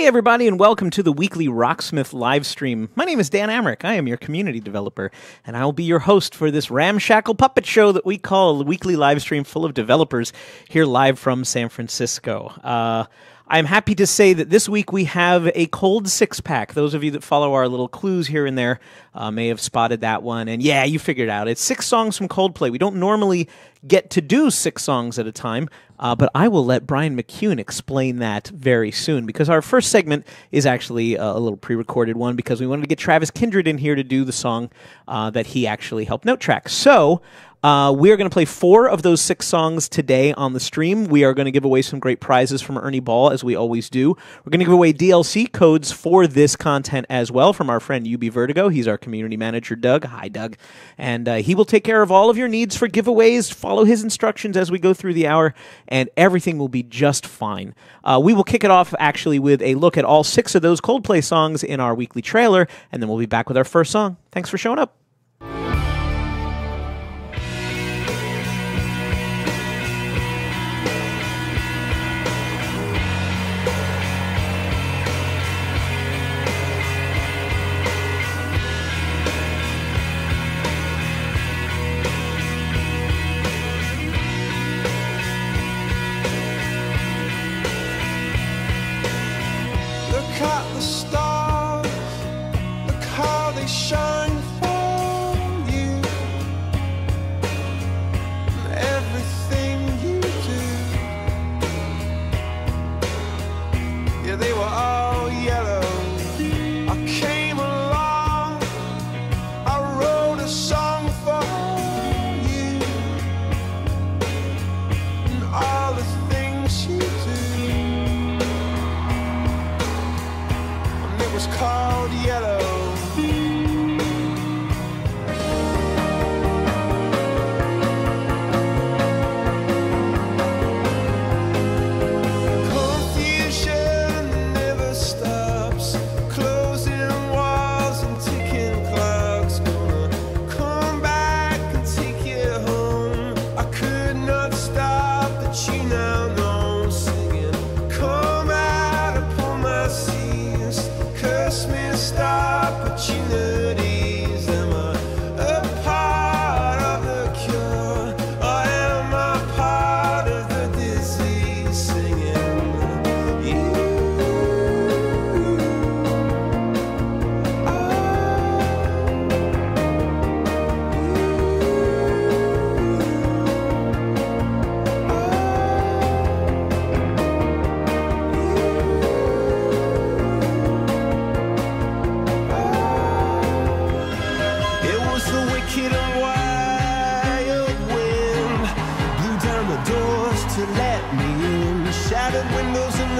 Hey, everybody, and welcome to the weekly Rocksmith live stream. My name is Dan Amrich. I am your community developer, and I will be your host for this ramshackle puppet show that we call the weekly live stream full of developers here live from San Francisco. Uh, I'm happy to say that this week we have a cold six pack. Those of you that follow our little clues here and there uh, may have spotted that one. And yeah, you figured out. It's six songs from Coldplay. We don't normally get to do six songs at a time, uh, but I will let Brian McCune explain that very soon because our first segment is actually a, a little pre recorded one because we wanted to get Travis Kindred in here to do the song uh, that he actually helped note track. So, uh, we are going to play four of those six songs today on the stream. We are going to give away some great prizes from Ernie Ball, as we always do. We're going to give away DLC codes for this content as well from our friend Ubi Vertigo. He's our community manager, Doug. Hi, Doug. And uh, he will take care of all of your needs for giveaways. Follow his instructions as we go through the hour, and everything will be just fine. Uh, we will kick it off actually with a look at all six of those Coldplay songs in our weekly trailer, and then we'll be back with our first song. Thanks for showing up.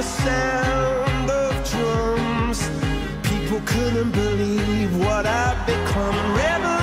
The sound of drums. People couldn't believe what I'd become. Revolutionaries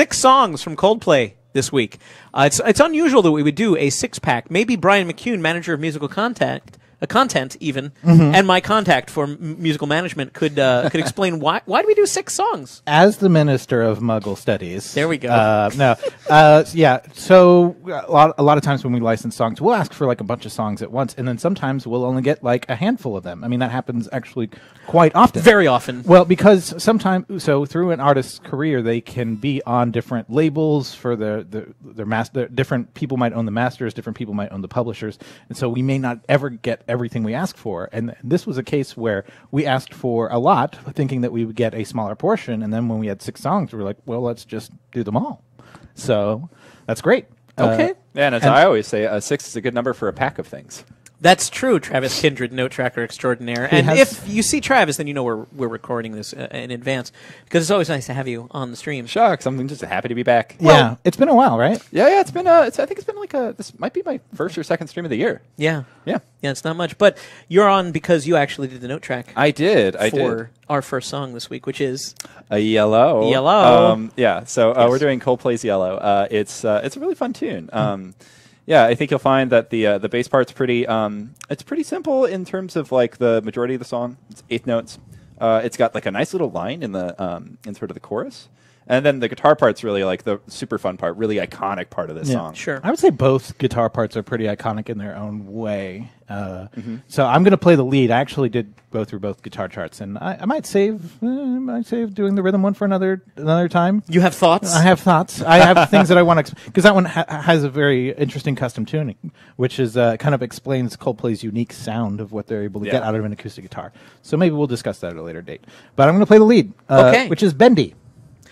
Six songs from Coldplay this week. Uh, it's it's unusual that we would do a six pack. Maybe Brian McCune, manager of musical contact. Uh, content even Mm-hmm. and my contact for m- musical management could uh, could explain why why do we do six songs As the minister of Muggle studies, There we go. Uh, no, uh, yeah. So a lot, a lot of times when we license songs, we'll ask for like a bunch of songs at once, and then sometimes we'll only get like a handful of them. I mean, that happens actually quite often. very often Well, because sometimes, so through an artist's career, they can be on different labels for their their, their master. Different people might own the masters, different people might own the publishers, and so we may not ever get everything we ask for. And this was a case where we asked for a lot, thinking that we would get a smaller portion, and then when we had six songs, we were like, well, let's just do them all. So that's great. Okay. Uh, Yeah, and as And- I always say, uh, six is a good number for a pack of things. That's true, Travis Kindred, note tracker extraordinaire. And has- if you see Travis, then you know we're we're recording this uh, in advance because it's always nice to have you on the stream. Shucks, I'm just happy to be back. yeah, it's been a while, right? Yeah, yeah, it's been. Uh, it's, I think it's been like a. This might be my first or second stream of the year. Yeah, Yeah, yeah, it's not much, but you're on because you actually did the note track I did. I for did. our first song this week, which is A yellow. Yellow. Um, yeah. So uh, Yes. we're doing Coldplay's Yellow. Uh, it's uh, it's a really fun tune. Um, yeah, I think you'll find that the uh, the bass part's pretty. Um, it's pretty simple in terms of like the majority of the song. It's eighth notes. Uh, it's got like a nice little line in the um, in sort of the chorus, and then the guitar part's really like the super fun part, really iconic part of this Yeah. song. sure. I would say both guitar parts are pretty iconic in their own way. Uh, Mm-hmm. So I'm going to play the lead. I actually did go through both guitar charts, and I, I might save, uh, I might save doing the rhythm one for another another time. You have thoughts? I have thoughts. I have things that I want to because that one ha- has a very interesting custom tuning, which is uh, kind of explains Coldplay's unique sound of what they're able to get out of an acoustic guitar. So maybe we'll discuss that at a later date. But I'm going to play the lead, uh, Okay. which is Bendy.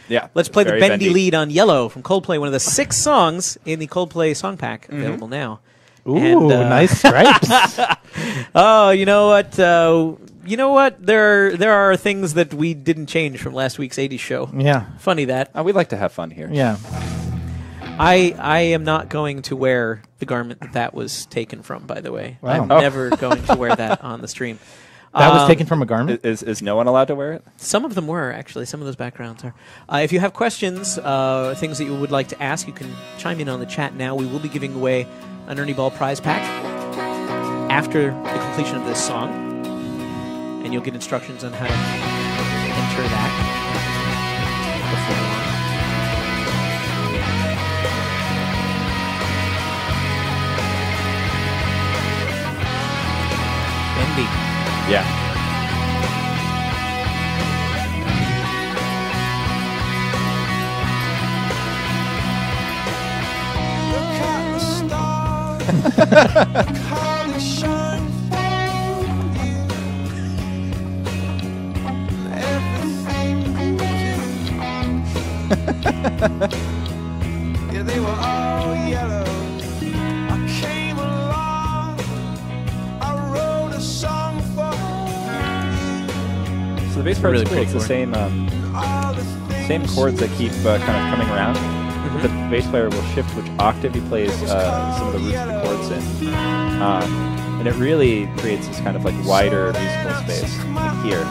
Yeah. Let's play the Very bendy, lead on Yellow from Coldplay, one of the six songs in the Coldplay song pack available now. Ooh, And, uh, nice stripes. Oh, you know what? Uh, you know what? There, there are things that we didn't change from last week's '80s show. yeah, Funny that. Uh, we like to have fun here. yeah. I, I am not going to wear the garment that that was taken from. By the way, Wow. I'm Oh. never going to wear that on the stream. That was Um, taken from a garment. Is is no one allowed to wear it? Some of them were actually. Some of those backgrounds are. Uh, if you have questions, uh, things that you would like to ask, you can chime in on the chat now. We will be giving away an Ernie Ball prize pack after the completion of this song, and you'll get instructions on how to enter that. Before do. yeah, they were all bass part Really cool. It's the pretty same um, the same chords that keep uh, kind of coming around. Mm-hmm. The bass player will shift which octave he plays uh, some of the roots of the chords in, um, and it really creates this kind of like wider musical space like here.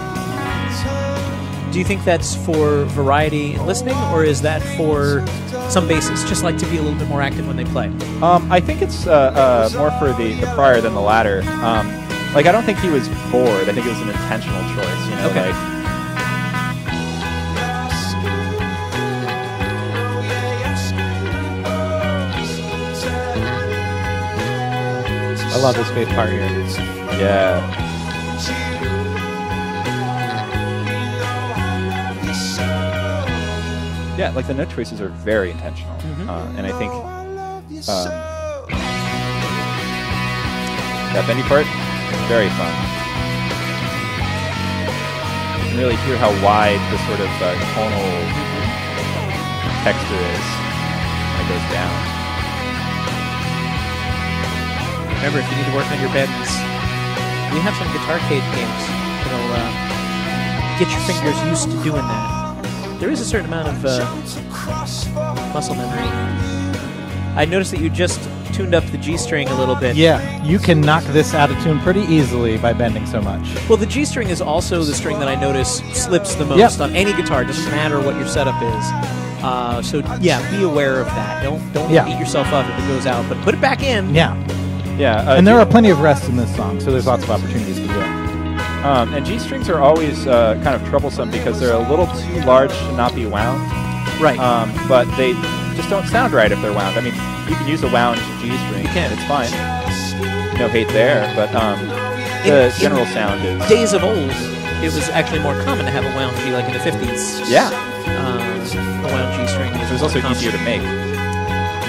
Do you think that's for variety in listening, or is that for some bassists just like to be a little bit more active when they play? Um, I think it's uh, uh, more for the, the prior than the latter. Like I don't think he was bored. I think it was an intentional choice. You know, Okay. like I love this bass part here. yeah. Yeah, like the note choices are very intentional, uh, and I think um, that bendy part very fun. You can really hear how wide the sort of uh, tonal texture is when it goes down. Remember, if you need to work on your bends, we have some guitar guitarcade games that'll uh, get your fingers used to doing that. There is a certain amount of uh, muscle memory. I noticed that you just tuned up the G string a little bit. Yeah, you can knock this out of tune pretty easily by bending so much. Well, the G string is also the string that I notice slips the most Yep. on any guitar. It Doesn't matter what your setup is. Uh, so yeah, be aware of that. Don't don't Yeah. beat yourself up if it goes out, but put it back in. Yeah, Yeah, uh, and there are plenty of rests in this song, so there's lots of opportunities to do it. Um, and G strings are always uh, kind of troublesome because they're a little too large to not be wound. Right. Um, but they just don't sound right if they're wound. I mean, you can use a wound G string. You can. It's fine. No hate there, but um, the In- general sound is. Days of old, it was actually more common to have a wound G, like in the fifties. Yeah. Um, a wound G string. It was also easier to make.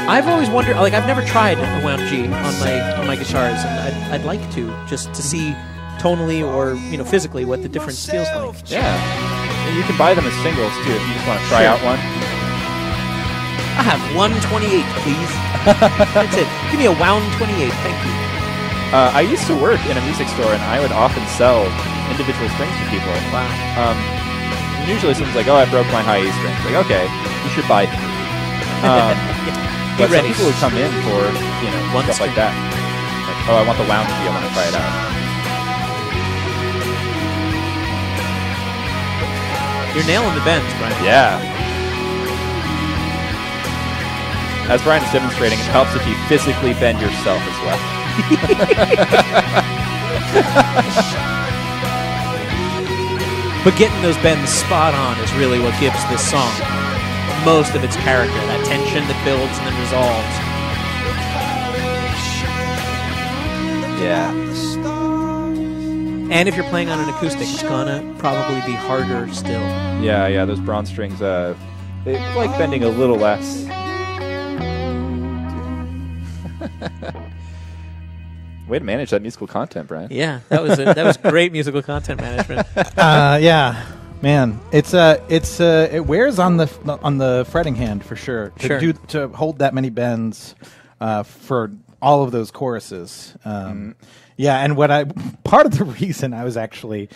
I've always wondered, like, I've never tried a wound G on my on my guitars, and I'd, I'd like to just to see tonally or you know physically what the difference feels like. Yeah. And you can buy them as singles too if you just want to try Sure. out one. I have one twenty eight, please. That's it. Give me a wound twenty eight, thank you. Uh, I used to work in a music store, and I would often sell individual strings to people. Wow. Um, usually someone's like, "Oh, I broke my high E string." It's like, okay, you should buy three. Um, Be but some people would come in for you know One stuff like that. Like, oh, I want the wound G. I want to try it out. You're nailing the bends, Brian. Yeah. As Brian is demonstrating, it helps if you physically bend yourself as well. But getting those bends spot on is really what gives this song most of its character. That tension that builds and then resolves. Yeah. And if you're playing on an acoustic, it's gonna probably be harder still. Yeah, yeah. Those bronze strings, uh, they like bending a little less. Way to manage that musical content, Brian. Yeah, that was a, that was great musical content management. uh, yeah, man, it's uh, it's uh, it wears on the on the fretting hand for sure. To Sure. do to hold that many bends uh, for all of those choruses. Um, Yeah, and what I part of the reason I was actually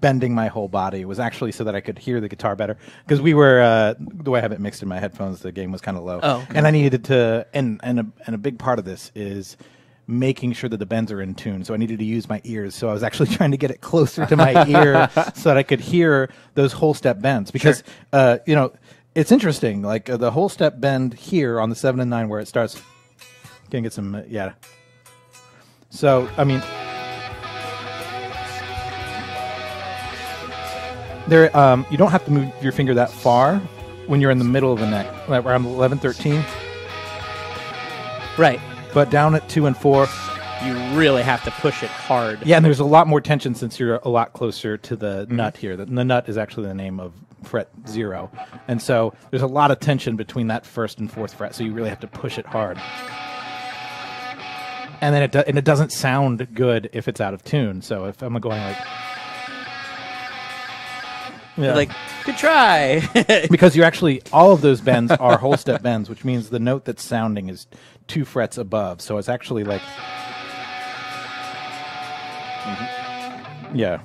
bending my whole body was actually so that I could hear the guitar better because we were uh, the way I have it mixed in my headphones. The game was kind of low, Oh, okay. and I needed to and and a, and a big part of this is making sure that the bends are in tune. So I needed to use my ears. So I was actually trying to get it closer to my ear so that I could hear those whole step bends. Because uh, you know, it's interesting. Like uh, the whole step bend here on the seven and nine where it starts. Can get some uh, yeah. So I mean. There, um, you don't have to move your finger that far when you're in the middle of the neck, like around 11, 13. right. But down at two and four, You really have to push it hard. Yeah, and there's a lot more tension since you're a lot closer to the mm-hmm. nut here. The, the nut is actually the name of fret zero, and so there's a lot of tension between that first and fourth fret. So you really have to push it hard, and then it do, and it doesn't sound good if it's out of tune. So if I'm going like, yeah. Like, good try. because you're actually all of those bends are whole step bends, which means the note that's sounding is two frets above. So it's actually like, yeah,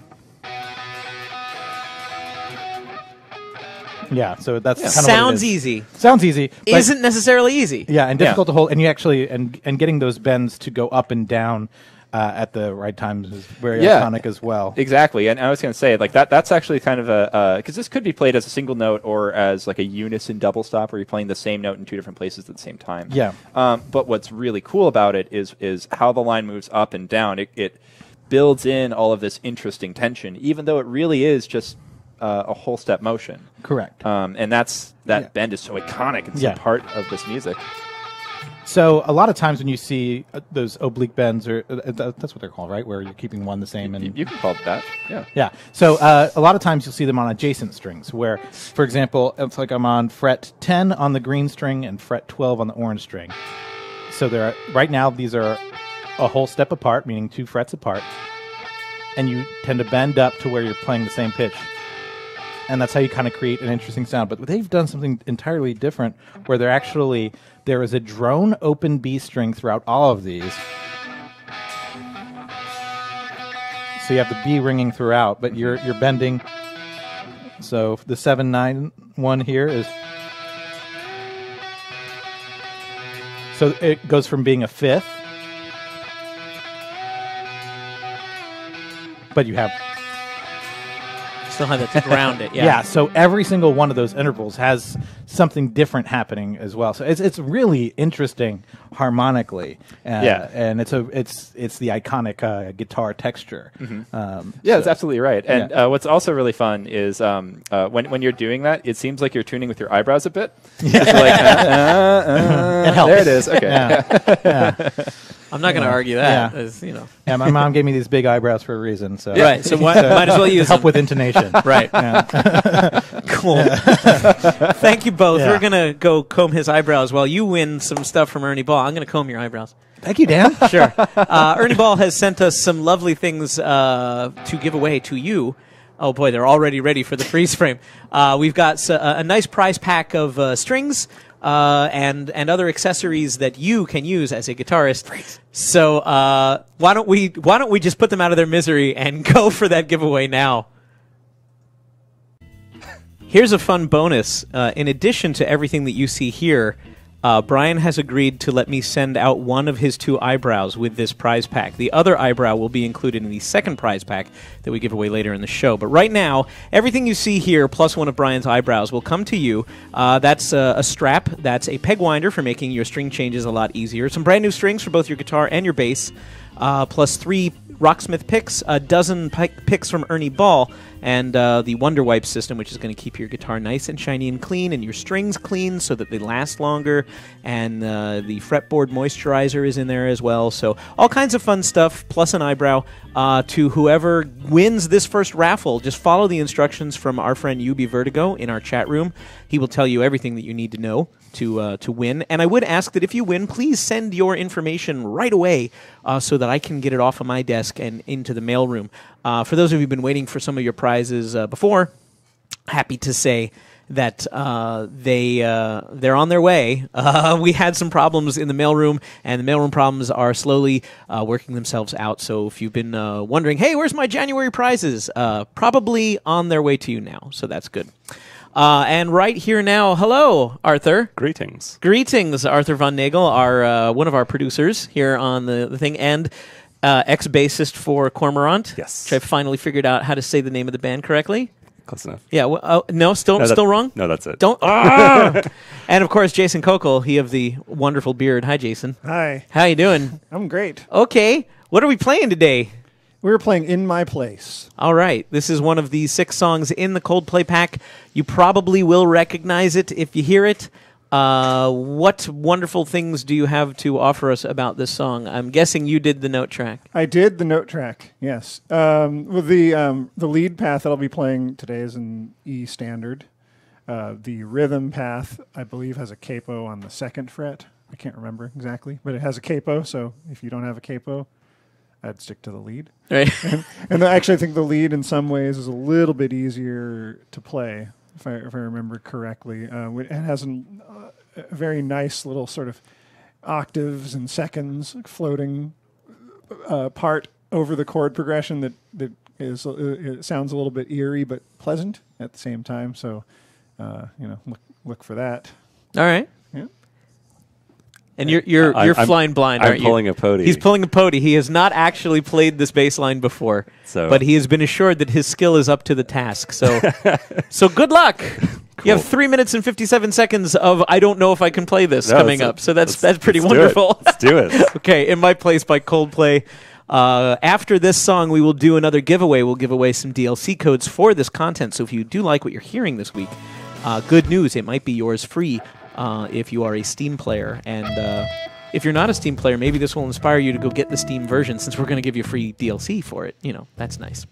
yeah. So that's kind of Sounds easy. Sounds easy. Isn't necessarily easy. yeah, and Yeah. difficult to hold. And you actually and and getting those bends to go up and down uh, at the right times is very Yeah. iconic as well. Exactly, and I was going to say like that. That's actually kind of a because this could be played as a single note or as like a unison double stop, where you're playing the same note in two different places at the same time. Yeah. Um, but what's really cool about it is is how the line moves up and down. It, it builds in all of this interesting tension, even though it really is just uh, a whole step motion. Correct. Um, and that's that Yeah. bend is so iconic. It's Yeah. a part of this music. So a lot of times when you see uh, those oblique bends, or uh, that's what they're called, right? Where you're keeping one the same and You, you can call it that. Yeah. Yeah. So uh, a lot of times you'll see them on adjacent strings, where, for example, it's like I'm on fret 10 on the green string and fret 12 on the orange string. So there are right now these are a whole step apart, meaning two frets apart, and you tend to bend up to where you're playing the same pitch. And that's how you kind of create an interesting sound. But they've done something entirely different, where they're actually there is a drone open B string throughout all of these. So you have the B ringing throughout, but you're you're bending. So the seven nine one here is. So it goes from being a fifth, but you have Still have that to ground it. Yeah. yeah. So every single one of those intervals has something different happening as well. So it's it's really interesting harmonically. Uh, Yeah. and it's a it's it's the iconic uh, guitar texture. Mm-hmm. Um, Yeah, that's absolutely right. And Yeah. uh, what's also really fun is um, uh, when when you're doing that, it seems like you're tuning with your eyebrows a bit. Yeah. like, uh, uh, uh, It helps. There it is. Okay. yeah. I'm not going to argue that. Yeah. as, you know. yeah, my mom gave me these big eyebrows for a reason. So Right. So why, might as well use help them. with intonation. Right. cool. Thank you both. Yeah. We're going to go comb his eyebrows while you win some stuff from Ernie Ball. I'm going to comb your eyebrows. Thank you, Dan. Sure. Uh, Ernie Ball has sent us some lovely things uh, to give away to you. Oh boy, they're already ready for the freeze frame. Uh, we've got s- a, a nice prize pack of uh, strings uh, and and other accessories that you can use as a guitarist. So uh, why don't we why don't we just put them out of their misery and go for that giveaway now? Here's a fun bonus. Uh, in addition to everything that you see here, uh, Brian has agreed to let me send out one of his two eyebrows with this prize pack. The other eyebrow will be included in the second prize pack that we give away later in the show. But right now, everything you see here, plus one of Brian's eyebrows, will come to you. Uh, that's a, a strap, that's a peg winder for making your string changes a lot easier, some brand new strings for both your guitar and your bass, uh, plus three Rocksmith picks, a dozen pi- picks from Ernie Ball, and uh, the Wonder Wipe system, which is going to keep your guitar nice and shiny and clean, and your strings clean so that they last longer. And uh, the fretboard moisturizer is in there as well. So all kinds of fun stuff, plus an eyebrow. Uh, to whoever wins this first raffle, just follow the instructions from our friend Ubi Vertigo in our chat room. He will tell you everything that you need to know to uh, to win. And I would ask that if you win, please send your information right away uh, so that I can get it off of my desk and into the mailroom. Uh, for those of you who've been waiting for some of your prizes uh, before, happy to say that uh, they uh, they're on their way. Uh, we had some problems in the mailroom, and the mailroom problems are slowly uh, working themselves out. So if you've been uh, wondering, hey, where's my January prizes? Uh, probably on their way to you now. So that's good. Uh, and right here now, hello, Arthur. Greetings. Greetings, Arthur Von Nagel, our uh, one of our producers here on the, the thing, and uh, ex bassist for Cormorant. Yes. which I finally figured out how to say the name of the band correctly. Close enough. Yeah. Well, oh, no, still No, that- still wrong. No, that's it. Don't. Ah! and of course, Jason Kokel, he of the wonderful beard. Hi, Jason. Hi, How you doing? I'm great. Okay. What are we playing today? We were playing In My Place. All right. This is one of the six songs in the Coldplay pack. You probably will recognize it if you hear it. Uh, what wonderful things do you have to offer us about this song? I'm guessing you did the note track. I did the note track. Yes. Um, well, the um, the lead path that I'll be playing today is in E standard. Uh, the rhythm path, I believe, has a capo on the second fret. I can't remember exactly, but it has a capo. So if you don't have a capo, I'd stick to the lead. Right. And actually, I think the lead in some ways is a little bit easier to play, if I, if I remember correctly. Uh, it has an, uh, a very nice little sort of octaves and seconds floating uh, part over the chord progression that, that is uh, it sounds a little bit eerie but pleasant at the same time. So, uh, you know, look look for that. All right. And you're you're I- you're I'm- flying blind, I'm aren't you? pulling a pody. He's pulling a pody. He has not actually played this bass line before, So- but he has been assured that his skill is up to the task. So, so good luck. You have three minutes and fifty-seven seconds of I don't know if I can play this No, coming up. So that's that's pretty let's do wonderful. Let's do it. okay, in my place by Coldplay. Uh, after this song, we will do another giveaway. We'll give away some DLC codes for this content. So if you do like what you're hearing this week, uh, good news, it might be yours free uh, if you are a Steam player. And uh, if you're not a Steam player, maybe this will inspire you to go get the Steam version since we're going to give you free DLC for it. You know, that's nice.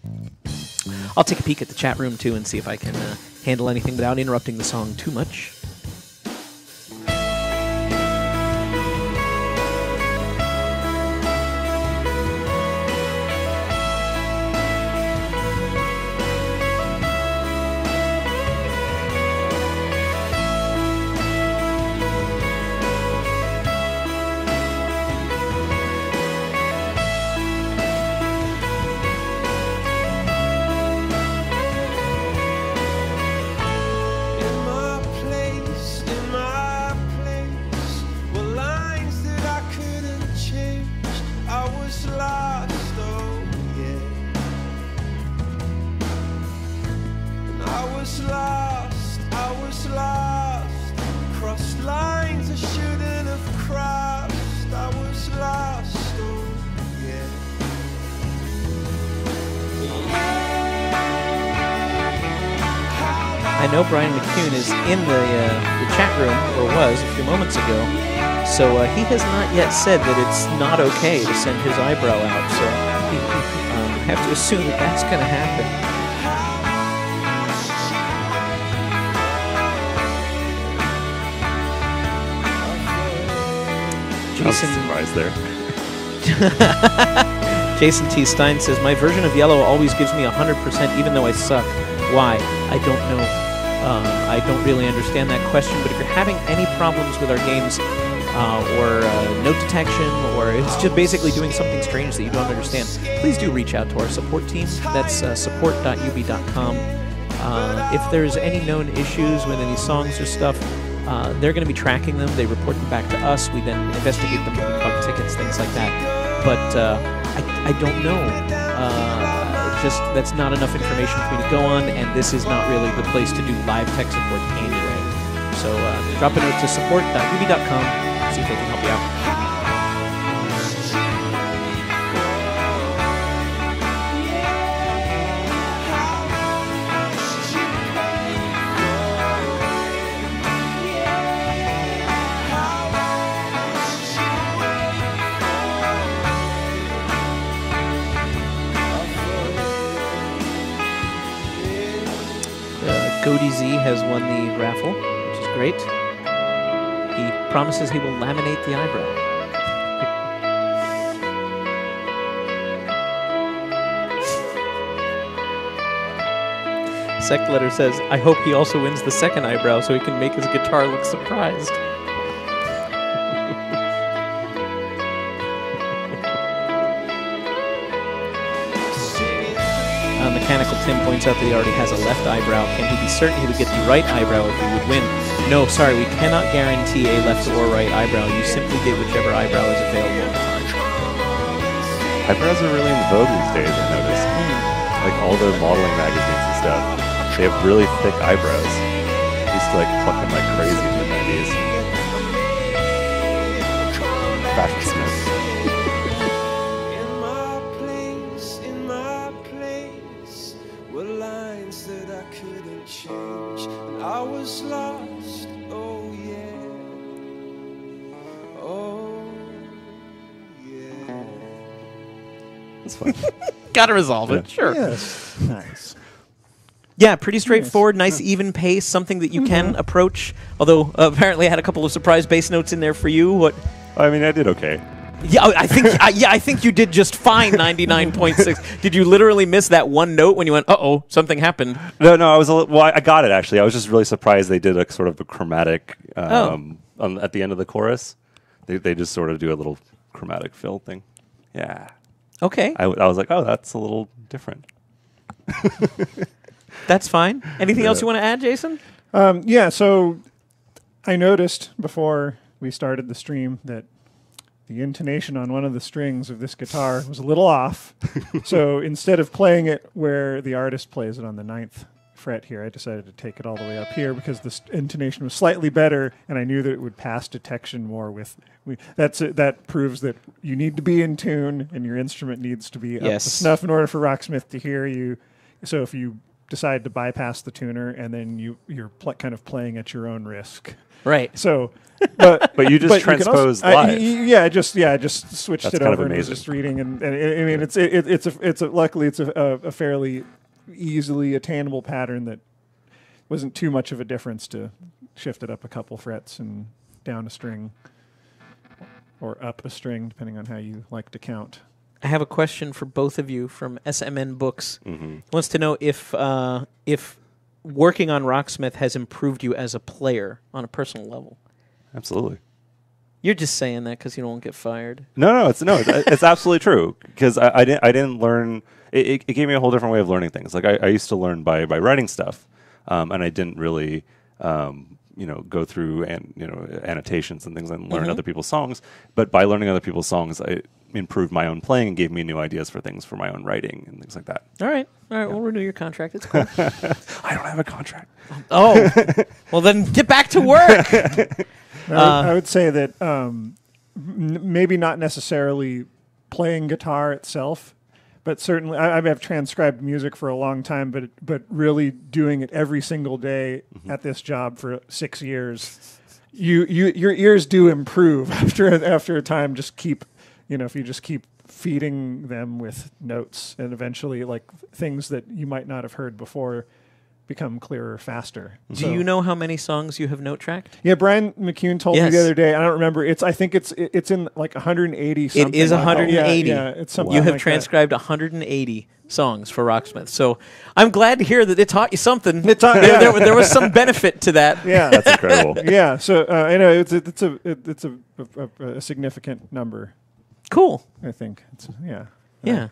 I'll take a peek at the chat room too and see if I can uh, handle anything without interrupting the song too much. Not yet said that it's not okay to send his eyebrow out. So um, I have to assume that that's going to happen. Jason surprised there. Jason T. Stein says, My version of yellow always gives me 100% even though I suck. Why? I don't know. Uh, I don't really understand that question, but if you're having any problems with our games, uh, or uh, note detection, or it's just basically doing something strange that you don't understand, please do reach out to our support team. That's uh, support.ubi.com. Uh, if there's any known issues with any songs or stuff, uh, they're going to be tracking them. They report them back to us. We then investigate them, bug tickets, things like that. But uh, I, I don't know. Just that's not enough information for me to go on, and this is not really the place to do live tech support anyway. So uh, drop note to support.ubi.com. They can help you out. Cody Z has won the raffle, which is great. Promises he will laminate the eyebrow. Sect letter says, I hope he also wins the second eyebrow so he can make his guitar look surprised. Uh, Mechanical Tim points out that he already has a left eyebrow. Can he be certain he would get the right eyebrow if he would win? No, sorry, we cannot guarantee a left or right eyebrow. You simply get whichever eyebrow is available. Eyebrows are really in vogue these days, I noticed. Like all the modeling magazines and stuff, they have really thick eyebrows. I used to like pluck them like crazy in the 90s. Fashion Smith. That's fun. Gotta resolve it, sure. Yes. nice. Yeah, pretty straightforward, nice even pace, something that you can approach. Although uh, apparently I had a couple of surprise bass notes in there for you. What? I mean, I did okay. Yeah, I I think I, yeah, I think you did just fine. Ninety nine point six. Did you literally miss that one note when you went, "Uh oh, something happened"? No, no, I was a little, well. I I got it actually. I was just really surprised they did a sort of a chromatic um, on, at the end of the chorus. They they just sort of do a little chromatic fill thing. Yeah, Okay, I, w- I was like, oh, that's a little different. that's fine. Anything else you want to add, Jason? Um, yeah, so I noticed before we started the stream that the intonation on one of the strings of this guitar was a little off. so instead of playing it where the artist plays it on the ninth fret here, I decided to take it all the way up here because the st- intonation was slightly better, and I knew that it would pass detection more with. We, that's it, that proves that you need to be in tune and your instrument needs to be up to snuff in order for Rocksmith to hear you. So if you decide to bypass the tuner and then you you're pl- kind of playing at your own risk. Right. So, but But you just but also- transposed I- live. y- y- yeah, just yeah, I just switched That's it over and was just reading, and, and I I mean it's it, it's a it's a luckily it's a, a fairly easily attainable pattern that wasn't too much of a difference to shift it up a couple frets and down a string or up a string depending on how you like to count. I have a question for both of you from SMN Books. Mm-hmm. Wants to know if uh, if working on Rocksmith has improved you as a player on a personal level. Absolutely. You're just saying that because you don't get fired. No, no, it's no, it's, it's absolutely true because I, I didn't I didn't learn. It, it, gave me a whole different way of learning things. Like I, I used to learn by by writing stuff, um, and I didn't really. Um, you know, go through and you know annotations and things and learn other people's songs. But by learning other people's songs, I improved my own playing and gave me new ideas for things for my own writing and things like that. All right, all right. We'll renew your contract. It's cool. I don't have a contract. oh, well then get back to work. I, would, Uh, I would say that um, m- maybe not necessarily playing guitar itself, but certainly I, I I've transcribed music for a long time, but but really doing it every single day at this job for six years, you you your ears do improve after after a time. Just keep you know if you just keep feeding them with notes, and eventually like things that you might not have heard before become clearer faster. Do So- you know how many songs you have note tracked? Yeah, Brian McCune told me the other day. I don't remember. It's I think it's it- it's in like 180. Something It is like 180. Yeah, yeah, it's something. You have like that. transcribed 180 songs for Rocksmith. So I'm glad to hear that it taught you something. It taught- there, yeah. there, there was some benefit to that. Yeah, That's incredible. yeah. So uh, I know it's a, it's a it's a, a, a significant number. Cool. I think. It's, yeah. Yeah.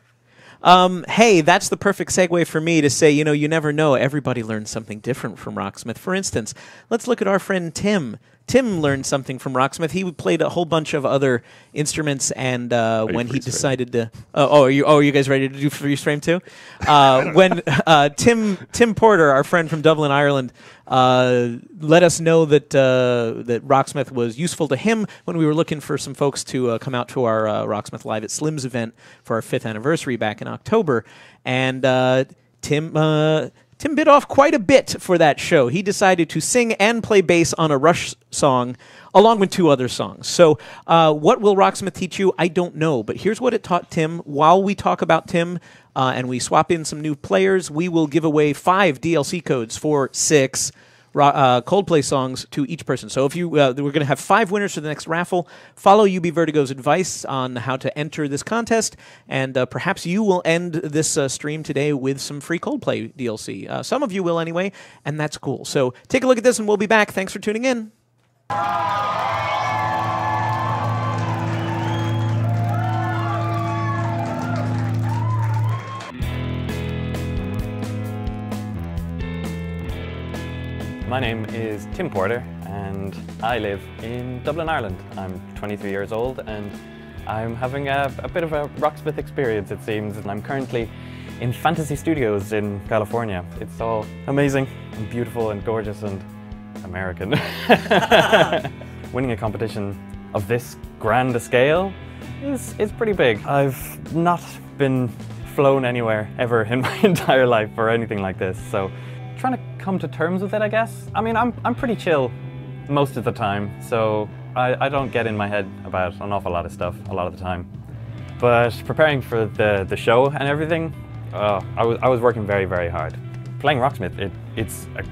Um, hey, that's the perfect segue for me to say, you know, you never know. Everybody learns something different from Rocksmith. For instance, let's look at our friend Tim. Tim learned something from Rocksmith. He played a whole bunch of other instruments, and uh, when he frame? decided to, oh, oh, are you, oh, are you guys ready to do freeze frame too? Uh, when uh, Tim Tim Porter, our friend from Dublin, Ireland, uh, let us know that uh, that Rocksmith was useful to him when we were looking for some folks to uh, come out to our uh, Rocksmith Live at Slim's event for our fifth anniversary back in October, and uh, Tim. Tim bit off quite a bit for that show. He decided to sing and play bass on a Rush song along with two other songs. So, uh, what will Rocksmith teach you? I don't know. But here's what it taught Tim. While we talk about Tim uh, and we swap in some new players, we will give away five DLC codes for six. Uh, Coldplay songs to each person. So if you, uh, we're going to have five winners for the next raffle. Follow Ubi Vertigo's advice on how to enter this contest, and uh, perhaps you will end this uh, stream today with some free Coldplay DLC. Uh, some of you will anyway, and that's cool. So take a look at this, and we'll be back. Thanks for tuning in. My name is Tim Porter and I live in Dublin, Ireland. I'm 23 years old and I'm having a, a bit of a rocksmith experience, it seems, and I'm currently in Fantasy Studios in California. It's all amazing and beautiful and gorgeous and American. Winning a competition of this grand a scale is, is pretty big. I've not been flown anywhere ever in my entire life for anything like this, so trying to come to terms with it, I guess. I mean, I'm, I'm pretty chill most of the time, so I, I don't get in my head about an awful lot of stuff a lot of the time. But preparing for the, the show and everything, uh, I, was, I was working very, very hard. Playing Rocksmith, it, it's a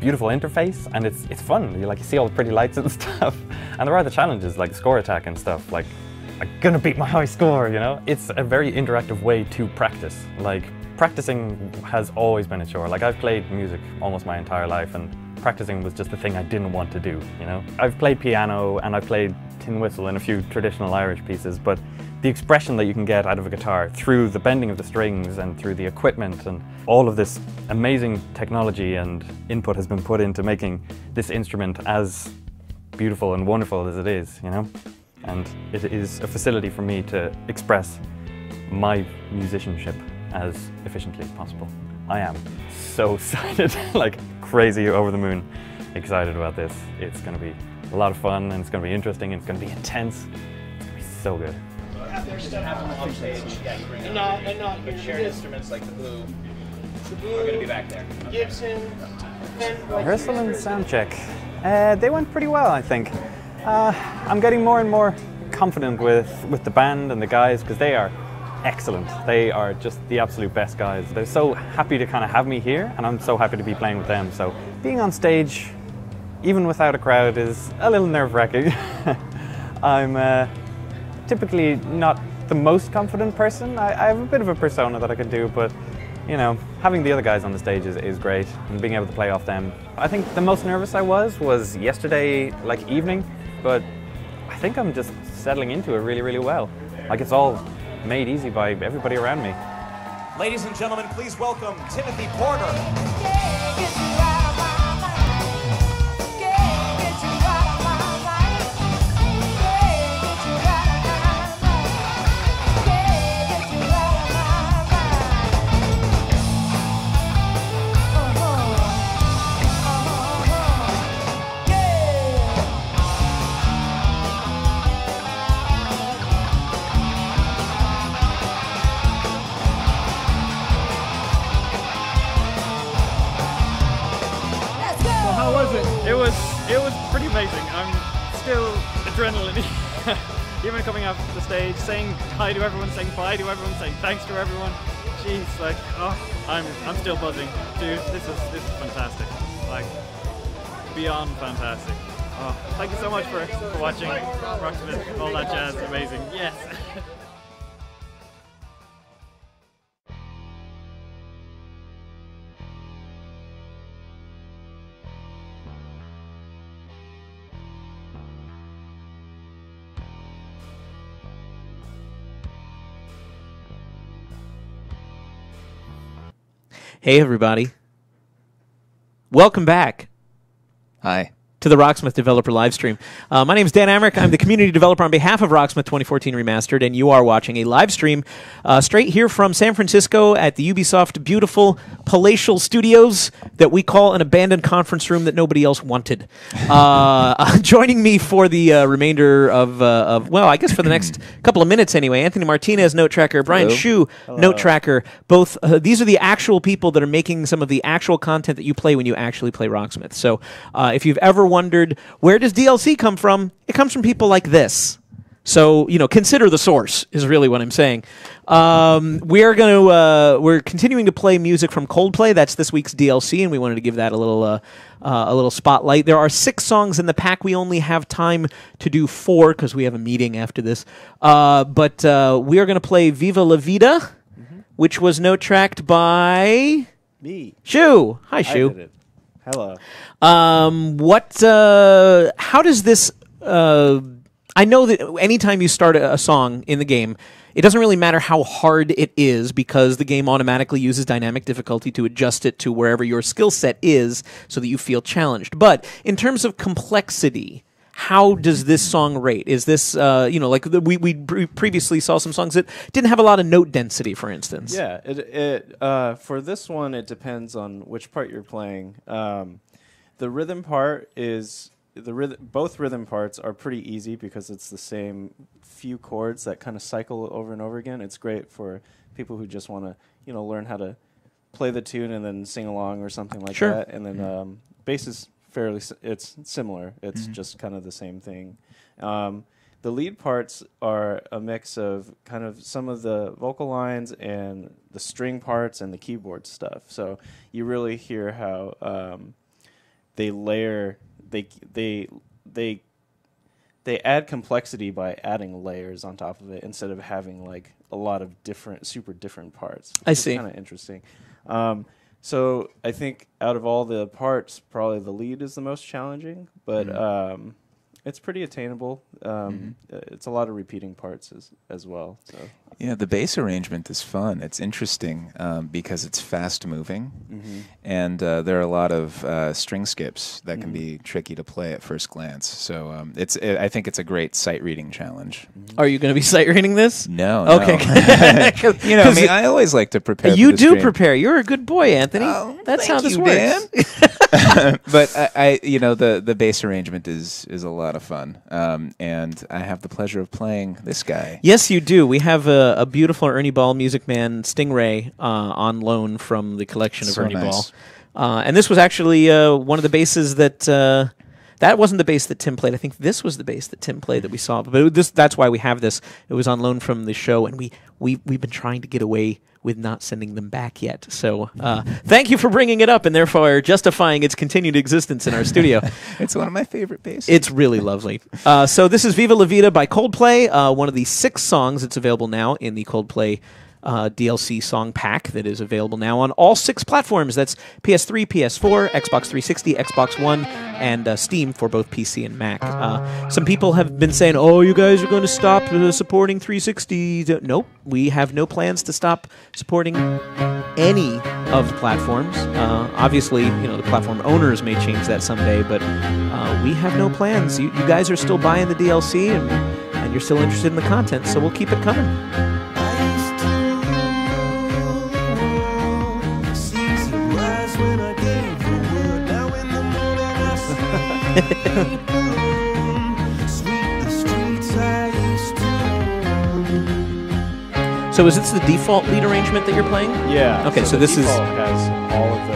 beautiful interface and it's, it's fun. You like you see all the pretty lights and stuff. And there are the challenges like score attack and stuff. Like, I'm gonna beat my high score, you know? It's a very interactive way to practice. Like, practicing has always been a chore. Like, I've played music almost my entire life and practicing was just the thing I didn't want to do, you know? I've played piano and I've played tin whistle and a few traditional Irish pieces, but the expression that you can get out of a guitar through the bending of the strings and through the equipment and all of this amazing technology and input has been put into making this instrument as beautiful and wonderful as it is, you know? And it is a facility for me to express my musicianship as efficiently as possible. I am so excited, like crazy over the moon excited about this. It's going to be a lot of fun and it's going to be interesting and it's going to be intense. It's going to be so good. And not, and not but shared instruments like the blue. The blue are going to be back there. Gibson. And like Rehearsal and sound check. Uh, they went pretty well, I think. Uh, I'm getting more and more confident with, with the band and the guys because they are excellent. They are just the absolute best guys. They're so happy to kind of have me here, and I'm so happy to be playing with them. So being on stage, even without a crowd, is a little nerve wracking. I'm uh, typically not the most confident person. I, I have a bit of a persona that I can do, but you know, having the other guys on the stage is, is great and being able to play off them. I think the most nervous I was was yesterday, like evening, but I think I'm just settling into it really, really well. Like it's all made easy by everybody around me. Ladies and gentlemen, please welcome Timothy Porter. how was it? It was it was pretty amazing. I'm still adrenaline. Even coming up the stage, saying hi to everyone, saying bye to everyone, saying thanks to everyone. Jeez, like oh, I'm I'm still buzzing, dude. This is this is fantastic. Like beyond fantastic. Oh, thank you so much for, for watching. Rocksmith, all that jazz, amazing. Yes. Hey, everybody. Welcome back Hi. To the Rocksmith Developer Livestream. Uh, my name is Dan Amrich. I'm the community developer on behalf of Rocksmith 2014 Remastered, and you are watching a live stream uh, straight here from San Francisco at the Ubisoft beautiful palatial studios that we call an abandoned conference room that nobody else wanted. Uh, joining me for the uh, remainder of, uh, of, well, I guess for the next couple of minutes anyway, Anthony Martinez, Note Tracker, Brian Hello. Shu, Note Tracker. Both uh, these are the actual people that are making some of the actual content that you play when you actually play Rocksmith. So, uh, if you've ever wondered where does DLC come from, it comes from people like this. So you know, consider the source is really what I'm saying. Um, we're going to uh, we're continuing to play music from Coldplay. That's this week's DLC, and we wanted to give that a little uh, uh, a little spotlight. There are six songs in the pack. We only have time to do four because we have a meeting after this. Uh, but uh, we are going to play "Viva La Vida," which was note tracked by Me. Shu. Hi, Shu. Hello. Um, what? Uh, how does this? Uh, I know that anytime you start a, a song in the game, it doesn't really matter how hard it is because the game automatically uses dynamic difficulty to adjust it to wherever your skill set is, so that you feel challenged. But in terms of complexity. How does this song rate? Is this, uh, you know, like the, we we previously saw some songs that didn't have a lot of note density, for instance. Yeah, it it uh, for this one it depends on which part you're playing. Um, the rhythm part is the rhythm. Both rhythm parts are pretty easy because it's the same few chords that kind of cycle over and over again. It's great for people who just want to you know learn how to play the tune and then sing along or something like Sure. that. And then um, bass is fairly it's similar. It's just kind of the same thing. Um, the lead parts are a mix of kind of some of the vocal lines and the string parts and the keyboard stuff. So you really hear how um, they layer they they they they add complexity by adding layers on top of it instead of having like a lot of different super different parts. I see. Kind of interesting. Um, so I think out of all the parts, probably the lead is the most challenging, but um, it's pretty attainable. Um, uh, It's a lot of repeating parts as as well. So Yeah, the bass arrangement is fun. It's interesting um, because it's fast moving, and uh, there are a lot of uh, string skips that can be tricky to play at first glance. So um, it's it, I think it's a great sight reading challenge. Are you going to be sight reading this? No, Okay. no. you know, I mean, it- I always like to prepare. You do stream. prepare. You're a good boy, Anthony. Oh, That's how this you, works. But I, I, you know, the the bass arrangement is is a lot of fun, um, and I have the pleasure of playing this guy. Yes, you do. We have a, a beautiful Ernie Ball Music Man Stingray uh, on loan from the collection of So Ernie nice. Ball. Uh, and this was actually uh, one of the basses that. That wasn't the bass that Tim played. I think this was the bass that Tim played that we saw. But this, that's why we have this. It was on loan from the show, and we, we, we've been trying to get away with not sending them back yet. So uh, thank you for bringing it up and therefore justifying its continued existence in our studio. It's one of my favorite basses. It's really lovely. Uh, so this is Viva La Vida by Coldplay, uh, one of the six songs that's available now in the Coldplay uh, DLC song pack that is available now on all six platforms. That's PS3, PS4, Xbox 360, Xbox One, and uh, Steam for both PC and Mac. Uh, some people have been saying, "Oh, you guys are going to stop uh, supporting 360." Nope, we have no plans to stop supporting any of the platforms. Uh, obviously, you know the platform owners may change that someday, but uh, we have no plans. You, you guys are still buying the DLC, and, and you're still interested in the content, so we'll keep it coming. So, is this the default lead arrangement that you're playing? yeah. Okay, so the this is- has all of the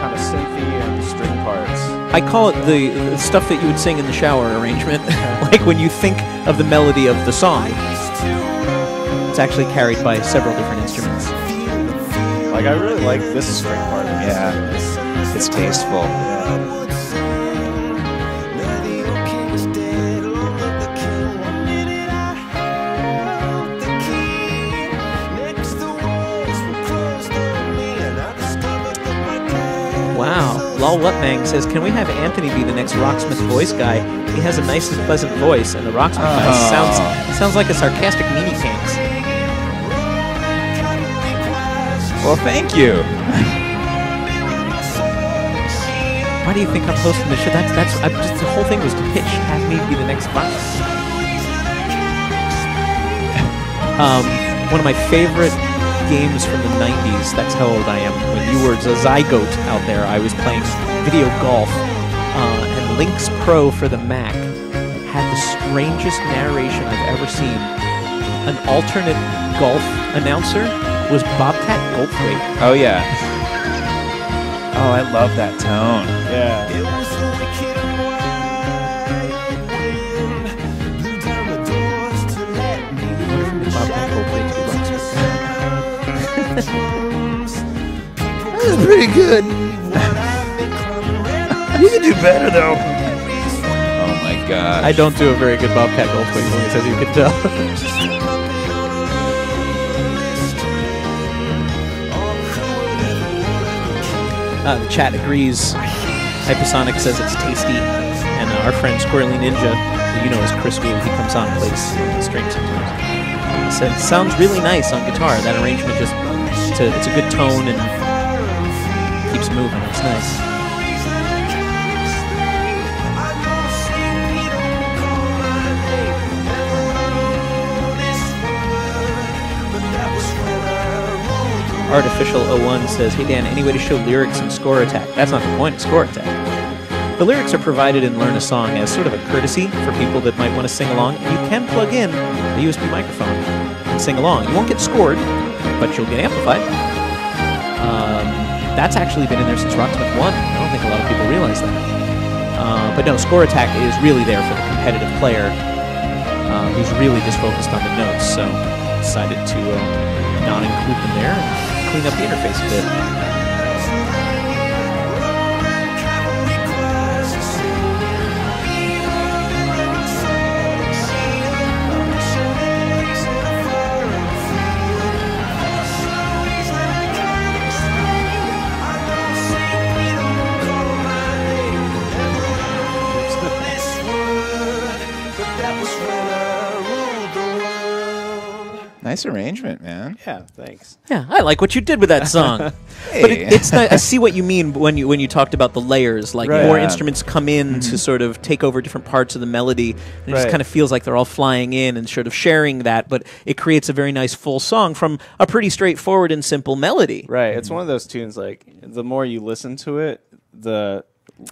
kind of synthy and string parts I call it the, the stuff that you would sing in the shower arrangement. like when you think of the melody of the song, it's actually carried by several different instruments. Like I really like this string part. Yeah, it's tasteful. Wow. Lol Wutmang says, Can we have Anthony be the next Rocksmith voice guy? He has a nice and pleasant voice, and the Rocksmith guy Oh. sounds sounds like a sarcastic meanie pants. Well, thank you. Why do you think I'm hosting this show? That's that's I just the whole thing was to pitch, have me be the next Rock. um, one of my favorite games from the '90s. That's how old I am. When you were a zygote out there, I was playing video golf, uh, and Links Pro for the Mac had the strangest narration I've ever seen. An alternate golf announcer was Bobcat Goldthwait. Oh yeah. Oh, I love that tone. Yeah. Pretty good. you can do better though. Oh my god. I don't do a very good Bobcat Goldthwait voice, as you can tell. uh, the chat agrees. Hypersonic says it's tasty, and uh, our friend Squirrely Ninja, who you know as Chris Wu, he comes on and plays the strings sometimes. Said sounds really nice on guitar. That arrangement just it's a, it's a good tone and keeps moving. It's nice. Artificial 01 says, Hey Dan, any way to show lyrics in Score Attack? That's not the point Score Attack. The lyrics are provided in Learn a Song as sort of a courtesy for people that might want to sing along. And you can plug in a USB microphone and sing along. You won't get scored, but you'll get amplified. Um, that's actually been in there since Rocksmith 1. I don't think a lot of people realize that. Uh, but no, Score Attack is really there for the competitive player uh, who's really just focused on the notes. So decided to uh, not include them there and clean up the interface a bit. Nice arrangement, man. Yeah, thanks. Yeah, I like what you did with that song. But it, it's not, I see what you mean when you when you talked about the layers. Like Right. more Yeah. instruments come in to mm-hmm. sort of take over different parts of the melody. And it just kind of feels like they're all flying in and sort of sharing that. But it creates a very nice full song from a pretty straightforward and simple melody. Right. It's one of those tunes like the more you listen to it, the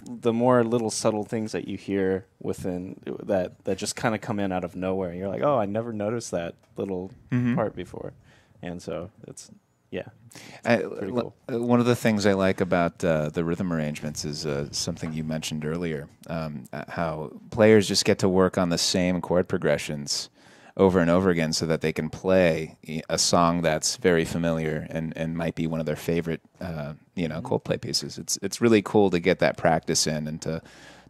the more little subtle things that you hear within that that just kind of come in out of nowhere. And you're like, "Oh, I never noticed that little part before." And so it's yeah. I, Pretty l- cool. uh, One of the things I like about uh, the rhythm arrangements is uh, something you mentioned earlier um, uh, how players just get to work on the same chord progressions over and over again so that they can play a song that's very familiar and, and might be one of their favorite uh, you know Coldplay pieces. It's it's really cool to get that practice in and to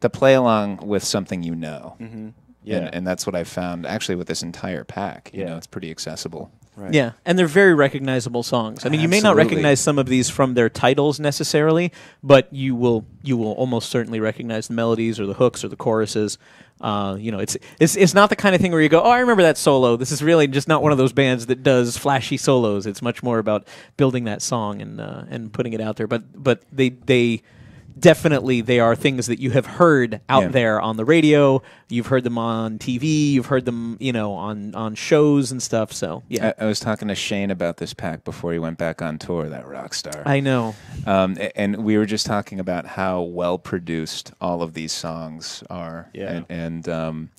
to play along with something you know. Mm-hmm. Yeah. And, and that's what I found actually with this entire pack. You Yeah. know, it's pretty accessible. Right. Yeah, and they're very recognizable songs. I mean, you may not recognize some of these from their titles necessarily, but you will you will almost certainly recognize the melodies or the hooks or the choruses. Uh, you know, it's it's it's not the kind of thing where you go, "Oh, I remember that solo." This is really just not one of those bands that does flashy solos. It's much more about building that song and uh, and putting it out there. But but they they definitely they are things that you have heard out Yeah. there on the radio. You've heard them on TV. You've heard them, you know, on on shows and stuff. So yeah, I, I was talking to Shane about this pack before he went back on tour. That rock star. I know. Um, and we were just talking about how well produced all of these songs are, Yeah. and, and um,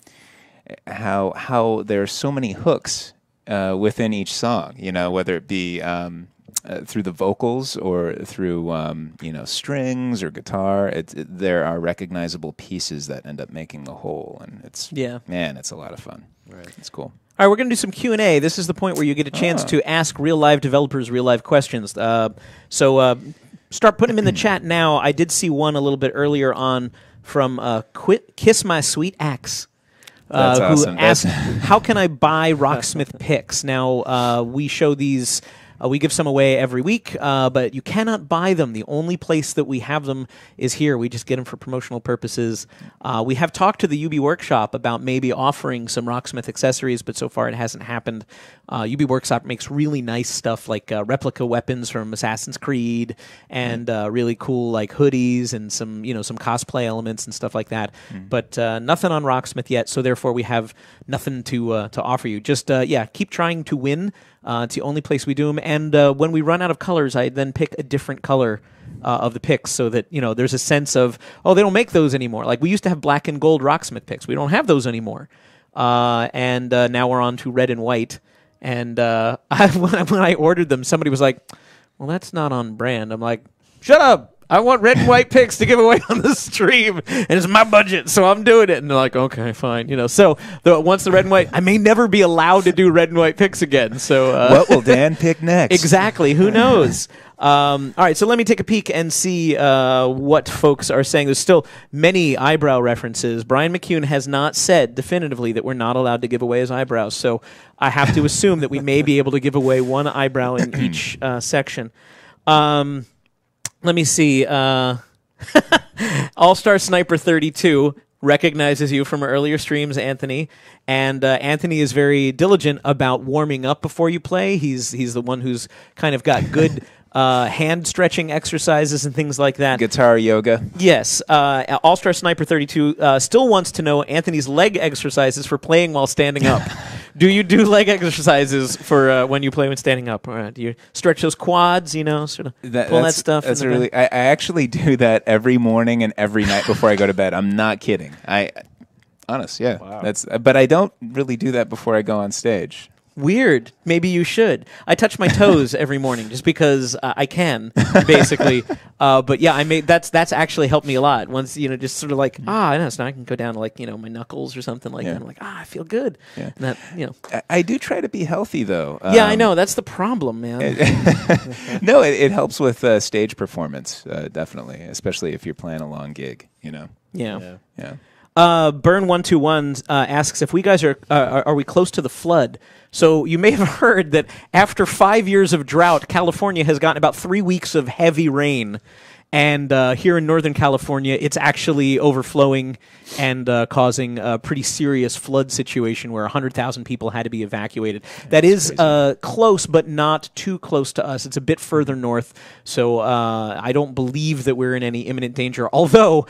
how how there are so many hooks uh, within each song. You know, whether it be um, uh, through the vocals or through um, you know strings or guitar. It, it, there are recognizable pieces that end up making the whole, and it's Yeah. man, it's a lot of fun. Right, it's cool. All right, we're going to do some Q and A. This is the point where you get a chance Ah. to ask real live developers real live questions. Uh, so uh, start putting them in the chat now. I did see one a little bit earlier on from uh, Quit, Kiss My Sweet Axe. That's uh, awesome. Who asked, "How can I buy Rocksmith picks?" Now uh, we show these. Uh, we give some away every week, uh, but you cannot buy them. The only place that we have them is here. We just get them for promotional purposes. Uh, we have talked to the Ubi Workshop about maybe offering some Rocksmith accessories, but so far it hasn't happened. Uh, Ubi Workshop makes really nice stuff like uh, replica weapons from Assassin's Creed and uh, really cool like hoodies and some you know some cosplay elements and stuff like that. But uh, nothing on Rocksmith yet, so therefore we have nothing to uh, to offer you. Just uh, yeah, keep trying to win. Uh, it's the only place we do them. And uh, when we run out of colors, I then pick a different color uh, of the picks so that you know there's a sense of oh they don't make those anymore. Like we used to have black and gold Rocksmith picks. We don't have those anymore. Uh, and uh, now we're on to red and white. And uh, I, when, I, when I ordered them, somebody was like, "Well, that's not on brand." I'm like, "Shut up! I want red and white picks to give away on the stream, and it's my budget, so I'm doing it." And they're like, "Okay, fine," you know. So the, once the red and white, I may never be allowed to do red and white picks again. So uh, what will Dan pick next? Exactly. Who knows? Um, all right, so let me take a peek and see uh, what folks are saying. There's still many eyebrow references. Brian McCune has not said definitively that we're not allowed to give away his eyebrows, so I have to assume that we may be able to give away one eyebrow in each uh, section. Um, let me see. Uh, All Star Sniper 32 recognizes you from earlier streams, Anthony. And uh, Anthony is very diligent about warming up before you play. He's he's the one who's kind of got good uh, hand stretching exercises and things like that. Guitar yoga. Yes. Uh, All Star Sniper 32 uh, still wants to know Anthony's leg exercises for playing while standing up. do you do leg exercises for uh, when you play when standing up? Uh, do you stretch those quads, you know, sort of pull that stuff? That's really. I, I actually do that every morning and every night before I go to bed. I'm not kidding. I, honest, yeah. That's. But I don't really do that before I go on stage. Weird. Maybe you should. I touch my toes every morning just because uh, I can, basically. uh, but yeah, I made that's that's actually helped me a lot. Once you know, just sort of like ah, I know, so now I can go down to like you know my knuckles or something like Yeah. that. I'm like ah, I feel good. Yeah. And that you know. I, I do try to be healthy though. yeah, I Um, know. That's the problem, man. no, it, it helps with uh, stage performance, uh, definitely, especially if you're playing a long gig. You know. Yeah. Yeah. Uh, Burn one two one uh, asks if we guys are, uh, are are we close to the flood. So you may have heard that after five years of drought, California has gotten about three weeks of heavy rain, and uh, here in Northern California, it's actually overflowing and uh, causing a pretty serious flood situation where hundred thousand people had to be evacuated. that is uh, close, but not too close to us. It's a bit further north, so uh, I don't believe that we're in any imminent danger. Although,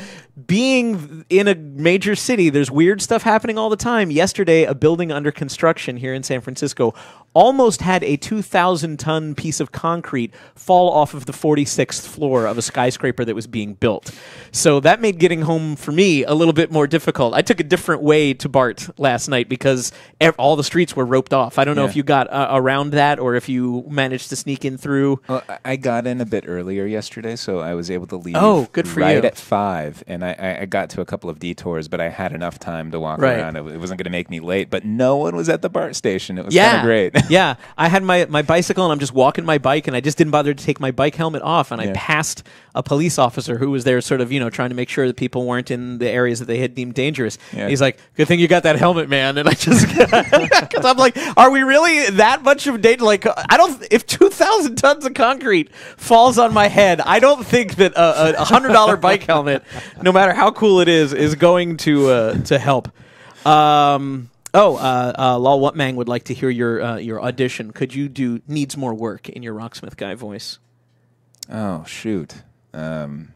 being in a major city, there's weird stuff happening all the time. Yesterday, a building under construction here in San Francisco almost had a 2,000 ton piece of concrete fall off of the 46th floor of a skyscraper that was being built. So that made getting home for me a little bit more difficult. I took a different way to BART last night because ev- all the streets were roped off. I don't know Yeah. if you got uh, around that or if you managed to sneak in through. Well, I- got in a bit earlier yesterday, so I was able to leave. Oh, good for right you. at five, and I- I, got to a couple of detours, but I had enough time to walk Right. around. It, it wasn't going to make me late, but no one was at the BART station. It was yeah, kind of great. yeah, I had my, my bicycle and I'm just walking my bike and I just didn't bother to take my bike helmet off and I passed a police officer who was there, sort of you know trying to make sure that people weren't in the areas that they had deemed dangerous. Yeah. He's like, "Good thing you got that helmet, man." And I just because I'm like, "Are we really that much of danger?" Like, I don't. If two thousand tons of concrete falls on my head, I don't think that a, a hundred dollar bike helmet, no matter how cool it is, is going to uh, to help. Um, oh, uh, uh, Lal Whatmang would like to hear your uh, your audition. Could you do needs more work in your Rocksmith guy voice? Oh shoot, um,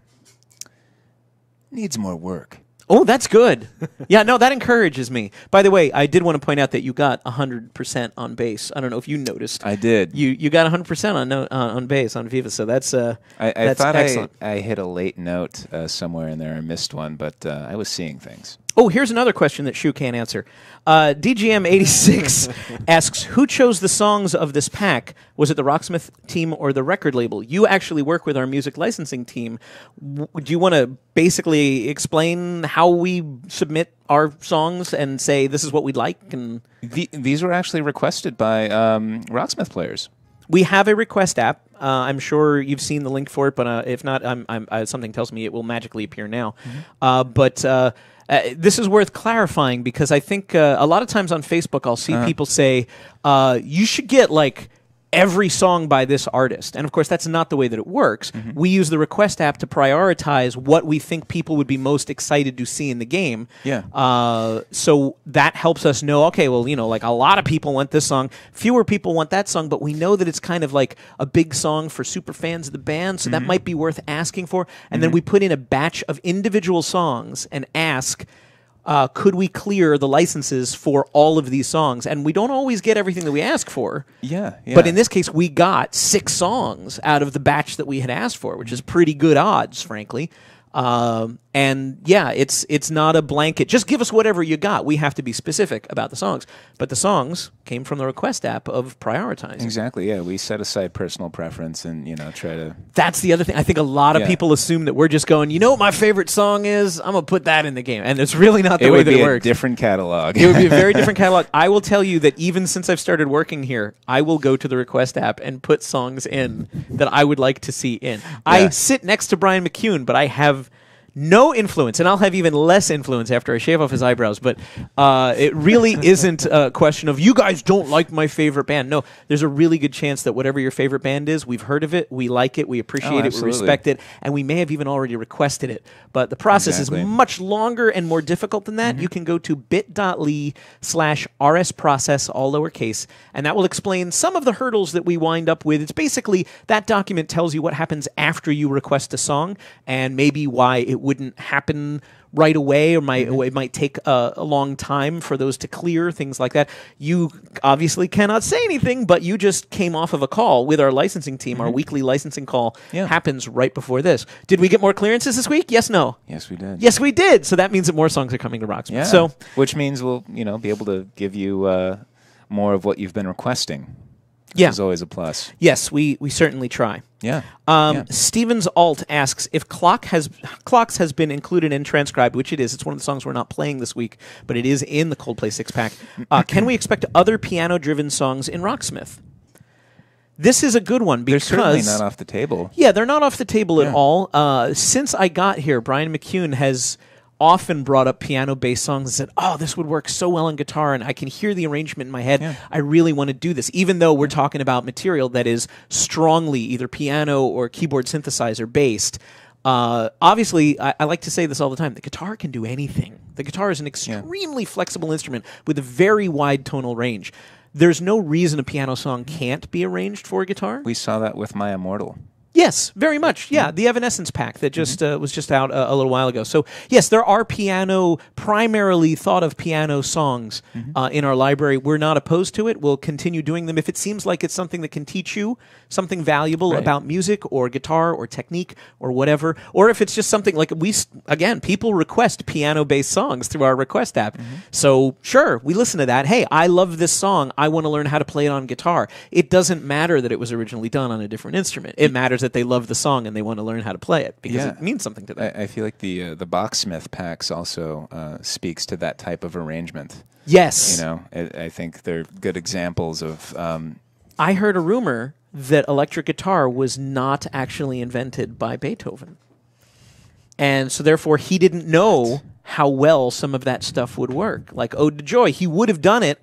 needs more work. Oh, that's good. yeah, no, that encourages me. By the way, I did want to point out that you got 100% on bass. I don't know if you noticed. I did. You you got 100% on no, uh, on bass on Viva, so that's uh I, I that's thought excellent. I, I hit a late note uh, somewhere in there. I missed one, but uh, I was seeing things. Oh, here's another question that Shu can't answer. Uh, DGM86 asks, Who chose the songs of this pack? Was it the Rocksmith team or the record label? You actually work with our music licensing team. W- do you want to basically explain how we submit our songs and say this is what we'd like? And The, these were actually requested by um, Rocksmith players. we have a request app. Uh, I'm sure you've seen the link for it, but uh, if not, I'm, I'm, uh, something tells me it will magically appear now. Uh, but uh, this is worth clarifying because I think uh, a lot of times on Facebook I'll see people say uh, you should get like every song by this artist, and of course that's not the way that it works. Mm-hmm. We use the request app to prioritize what we think people would be most excited to see in the game. Yeah. Uh, so that helps us know, okay, well, you know, like a lot of people want this song, fewer people want that song, but we know that it's kind of like a big song for super fans of the band, so that mm-hmm. might be worth asking for. And then mm-hmm. we put in a batch of individual songs and ask. Uh, could we clear the licenses for all of these songs? And we don't always get everything that we ask for. Yeah, yeah. But in this case, we got six songs out of the batch that we had asked for, which is pretty good odds, frankly. Um, and yeah, it's it's not a blanket. Just give us whatever you got. We have to be specific about the songs. But the songs came from the request app of prioritizing. Exactly. Yeah, we set aside personal preference and you know try to. That's the other thing. I think a lot of Yeah. people assume that we're just going. You know what my favorite song is? I'm gonna put that in the game, and it's really not the way that it way would that be it a works. different catalog. it would be a very different catalog. I will tell you that even since I've started working here, I will go to the request app and put songs in that I would like to see in. I sit next to Brian McCune, but I have no influence, and I'll have even less influence after I shave off his eyebrows. But uh, it really isn't a question of you guys don't like my favorite band. No, there's a really good chance that whatever your favorite band is, we've heard of it, we like it, we appreciate it, we respect it, and we may have even already requested it. But the process Exactly. is much longer and more difficult than that. You can go to bit.ly slash rs process, all lowercase, and that will explain some of the hurdles that we wind up with. It's basically that document tells you what happens after you request a song and maybe why it wouldn't happen right away or might it might take a, a long time for those to clear things like that you obviously cannot say anything but you just came off of a call with our licensing team our weekly licensing call Yeah. happens right before this did we get more clearances this week yes no yes, we did. Yes, we did. So that means that more songs are coming to Rocksmith. Yeah. So which means we'll you know be able to give you uh, more of what you've been requesting. Which Yeah. is always a plus. yes, we we certainly try. Yeah. Um, yeah. Stevens Alt asks if clock has clocks has been included and transcribed, which it is. It's one of the songs we're not playing this week, but it is in the Coldplay six pack. Uh, can we expect other piano driven songs in Rocksmith? This is a good one because They're certainly not off the table. Yeah, they're not off the table at all. Uh, since I got here, Brian McCune has often brought up piano based songs and said, Oh, this would work so well on guitar, and I can hear the arrangement in my head. Yeah. I really want to do this, even though we're talking about material that is strongly either piano or keyboard synthesizer based. Uh, obviously, I, I like to say this all the time the guitar can do anything. The guitar is an extremely flexible instrument with a very wide tonal range. There's no reason a piano song can't be arranged for a guitar. We saw that with My Immortal. Yes, very much. Yeah, the Evanescence pack that just uh, was just out uh, a little while ago. So yes, there are piano, primarily thought of piano songs uh, in our library. We're not opposed to it. We'll continue doing them if it seems like it's something that can teach you something valuable Right. about music or guitar or technique or whatever. Or if it's just something like we again, people request piano-based songs through our request app. So sure, we listen to that. Hey, I love this song. I want to learn how to play it on guitar. It doesn't matter that it was originally done on a different instrument. It matters that they love the song and they want to learn how to play it because Yeah. it means something to them. I, I feel like the uh, the Boxsmith packs also uh, speaks to that type of arrangement. yes. You know, I, I think they're good examples of. Um, I heard a rumor that electric guitar was not actually invented by Beethoven. And so therefore he didn't know how well some of that stuff would work. Like Ode to Joy, he would have done it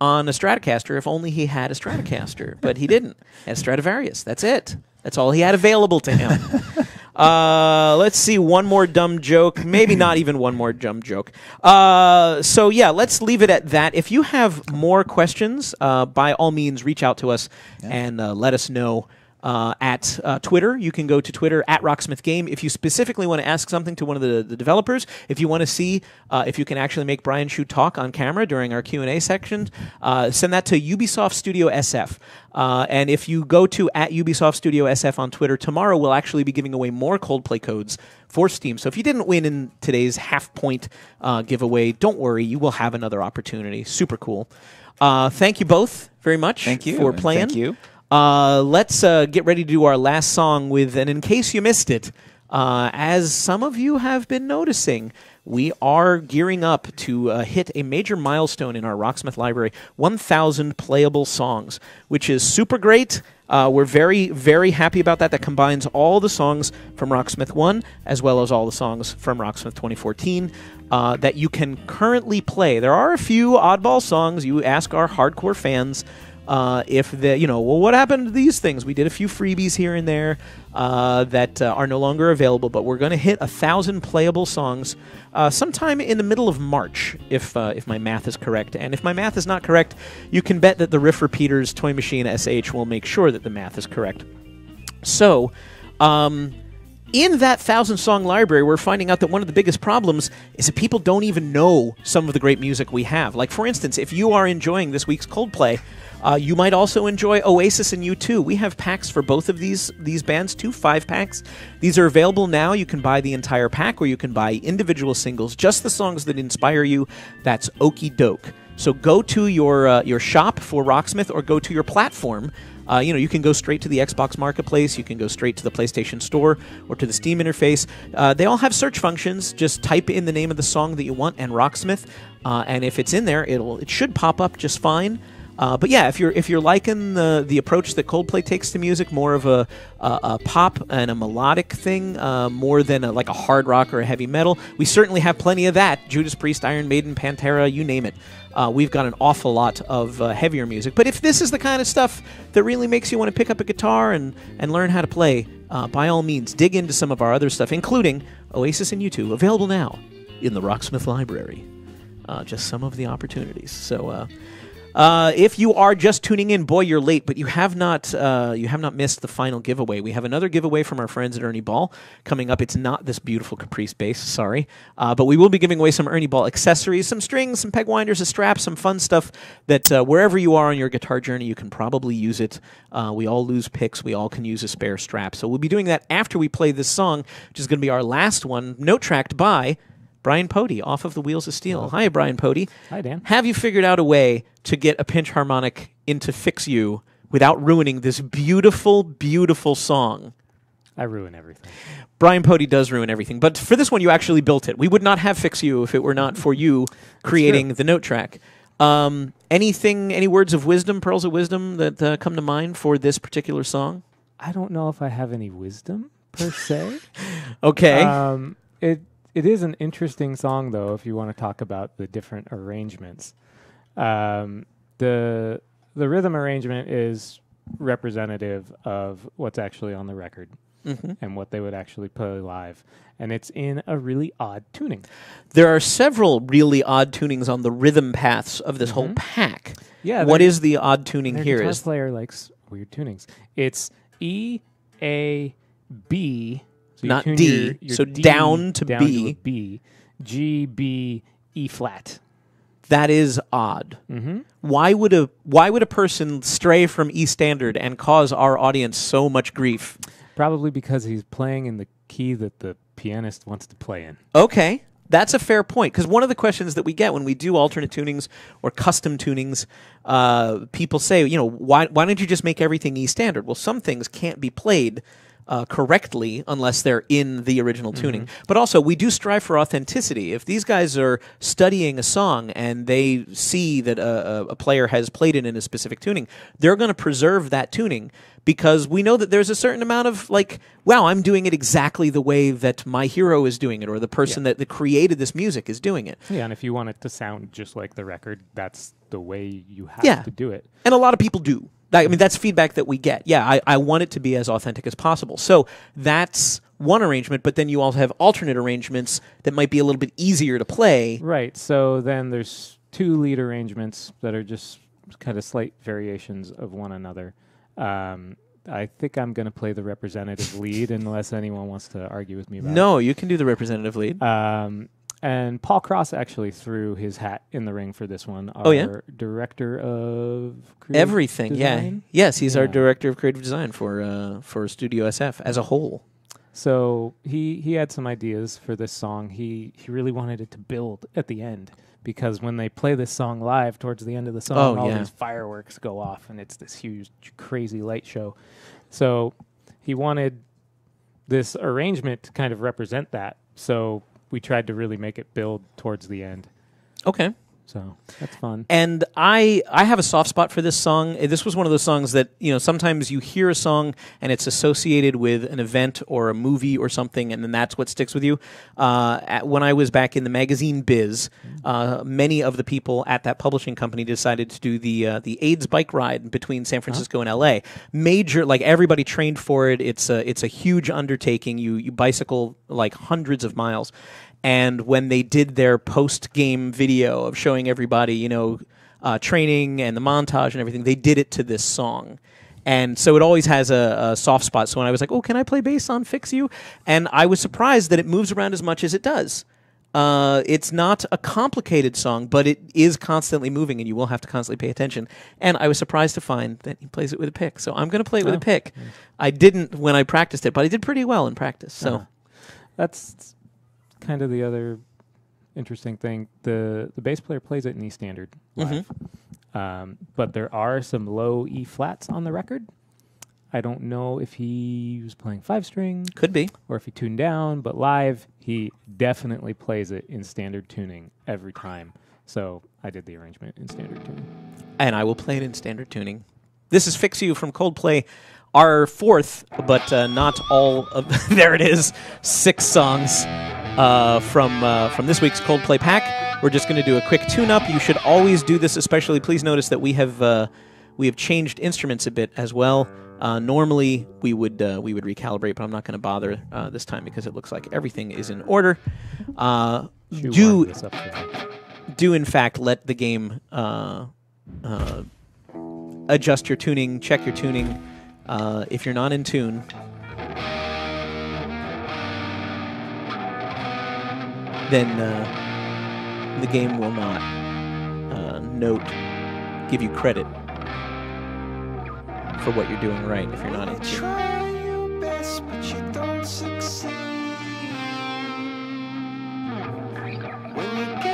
on a Stratocaster if only he had a Stratocaster, but he didn't. Had Stradivarius. That's it. That's all he had available to him. Uh, let's see one more dumb joke. Maybe not even one more dumb joke. Uh, so yeah, let's leave it at that. If you have more questions, uh, by all means, reach out to us and uh, let us know. Uh, at uh, Twitter. You can go to Twitter at Rocksmith Game if you specifically want to ask something to one of the, the developers. If you want to see uh, if you can actually make Brian Shu talk on camera during our Q and A section, uh, send that to Ubisoft Studio SF. Uh, and if you go to at Ubisoft Studio SF on Twitter tomorrow, we'll actually be giving away more Coldplay codes for Steam. So if you didn't win in today's half point uh, giveaway, don't worry, you will have another opportunity. Super cool. Uh, thank you both very much Thank you, for playing. thank you. Uh, let's uh, get ready to do our last song with, and in case you missed it, uh, as some of you have been noticing, we are gearing up to uh, hit a major milestone in our Rocksmith library 1,000 playable songs, which is super great. Uh, we're very, very happy about that. That combines all the songs from Rocksmith 1 as well as all the songs from Rocksmith 2014 uh, that you can currently play. There are a few oddball songs. You ask our hardcore fans uh, if the you know well what happened to these things? We did a few freebies here and there uh, that uh, are no longer available but we're going to hit a thousand playable songs uh, sometime in the middle of march if uh, if my math is correct. And if my math is not correct you can bet that the riff repeaters toy machine sh will make sure that the math is correct. So um, in that thousand song library, we're finding out that one of the biggest problems is that people don't even know some of the great music we have. Like, for instance, if you are enjoying this week's Coldplay, uh, you might also enjoy Oasis and U2. We have packs for both of these these bands, two five packs. These are available now. You can buy the entire pack, or you can buy individual singles, just the songs that inspire you. That's okie doke. So go to your uh, your shop for Rocksmith, or go to your platform. Uh, you know, you can go straight to the Xbox Marketplace. You can go straight to the PlayStation Store or to the Steam interface. Uh, they all have search functions. Just type in the name of the song that you want and Rocksmith, uh, and if it's in there, it'll it should pop up just fine. Uh, but yeah, if you're if you're liking the the approach that Coldplay takes to music, more of a a, a pop and a melodic thing, uh, more than a, like a hard rock or a heavy metal, we certainly have plenty of that. Judas Priest, Iron Maiden, Pantera, you name it. Uh, we've got an awful lot of uh, heavier music. But if this is the kind of stuff that really makes you want to pick up a guitar and, and learn how to play, uh, by all means, dig into some of our other stuff, including Oasis and U2, available now in the Rocksmith Library. Uh, just some of the opportunities. So, uh, if you are just tuning in, boy, you're late, but you have not uh, you have not missed the final giveaway. We have another giveaway from our friends at Ernie Ball coming up. It's not this beautiful Caprice bass, sorry, uh, but we will be giving away some Ernie Ball accessories, some strings, some peg winders, a strap, some fun stuff that uh, wherever you are on your guitar journey, you can probably use it. Uh, we all lose picks. We all can use a spare strap. So we'll be doing that after we play this song, which is going to be our last one, note tracked by. Brian Pody off of the Wheels of Steel. Hi, Brian Pody. Hi, Dan. Have you figured out a way to get a pinch harmonic into Fix You without ruining this beautiful, beautiful song? I ruin everything. Brian Pody does ruin everything, but for this one, you actually built it. We would not have Fix You if it were not for you creating the note track. Um, anything, any words of wisdom, pearls of wisdom that uh, come to mind for this particular song? I don't know if I have any wisdom per se. Okay. Um, it it is an interesting song though. If you want to talk about the different arrangements, um, the the rhythm arrangement is representative of what's actually on the record Mhm. and what they would actually play live, and it's in a really odd tuning. There are several really odd tunings on the rhythm paths of this whole Mhm. pack. Yeah, What is the odd tuning here? Guitar Is player likes weird tunings. It's E A B, so Not D, your- your so D down to down B. a B, G B E flat. that is odd. Mm-hmm. Why would a why would a person stray from E standard and cause our audience so much grief? Probably because he's playing in the key that the pianist wants to play in. Okay. That's a fair point because one of the questions that we get when we do alternate tunings or custom tunings, uh, people say, you know, why why don't you just make everything E standard? Well, some things can't be played uh, correctly unless they're in the original tuning. But also, we do strive for authenticity. If these guys are studying a song and they see that a, a, player has played it in a specific tuning, they're going to preserve that tuning because we know that there's a certain amount of like, wow, I'm doing it exactly the way that my hero is doing it, or the person that, that created this music is doing it. Yeah, and if you want it to sound just like the record, that's the way you have Yeah. to do it. And a lot of people do. I mean, that's feedback that we get. Yeah, I, I want it to be as authentic as possible. So that's one arrangement, but then you also have alternate arrangements that might be a little bit easier to play. Right. So then there's two lead arrangements that are just kind of slight variations of one another. Um, I think I'm going to play the representative lead unless anyone wants to argue with me about it. No, you can do the representative lead. Um, and Paul Cross actually threw his hat in the ring for this one. Our Oh, yeah? director of creative Everything, yeah. Yes, he's our director of creative design for uh, for Studio SF as a whole. So he he had some ideas for this song. He he really wanted it to build at the end because when they play this song live towards the end of the song, Oh, all yeah. these fireworks go off and it's this huge crazy light show. So he wanted this arrangement to kind of represent that. So we tried to really make it build towards the end. Okay. So that's fun. And I I have a soft spot for this song. Uh, This was one of those songs that you know sometimes you hear a song and it's associated with an event or a movie or something, and then that's what sticks with you. Uh, at, when I was back in the magazine biz, uh, many of the people at that publishing company decided to do the uh, the AIDS bike ride between San Francisco and L.A. Major, like everybody trained for it. It's a it's a huge undertaking. You you bicycle like hundreds of miles. And when they did their post game video of showing everybody, you know, uh, training and the montage and everything, they did it to this song. And so it always has a, a soft spot. So when I was like, oh, can I play bass on Fix You? And I was surprised that it moves around as much as it does. Uh, it's not a complicated song, but it is constantly moving, and you will have to constantly pay attention. And I was surprised to find that he plays it with a pick. So I'm going to play it with Oh, a pick. I didn't when I practiced it, but I did pretty well in practice. So Uh-huh. that's kind of the other interesting thing. The the bass player plays it in E standard live, um, but there are some low E flats on the record. I don't know if he was playing five string, could be, or if he tuned down. But live, he definitely plays it in standard tuning every time. So I did the arrangement in standard tuning. and I will play it in standard tuning. This is Fix You from Coldplay, our fourth, but uh, not all of. there it is, six songs uh, from uh, from this week's Coldplay pack. We're just going to do a quick tune-up. You should always do this, especially. Please notice that we have uh, we have changed instruments a bit as well. Uh, normally we would uh, we would recalibrate, but I'm not going to bother uh, this time because it looks like everything is in order. Uh, do warm this up for me. do in fact let the game uh, uh, adjust your tuning, check your tuning. Uh, if you're not in tune, then uh, the game will not uh, note, give you credit for what you're doing right if you're not in tune. Try your best, but you don't succeed. When you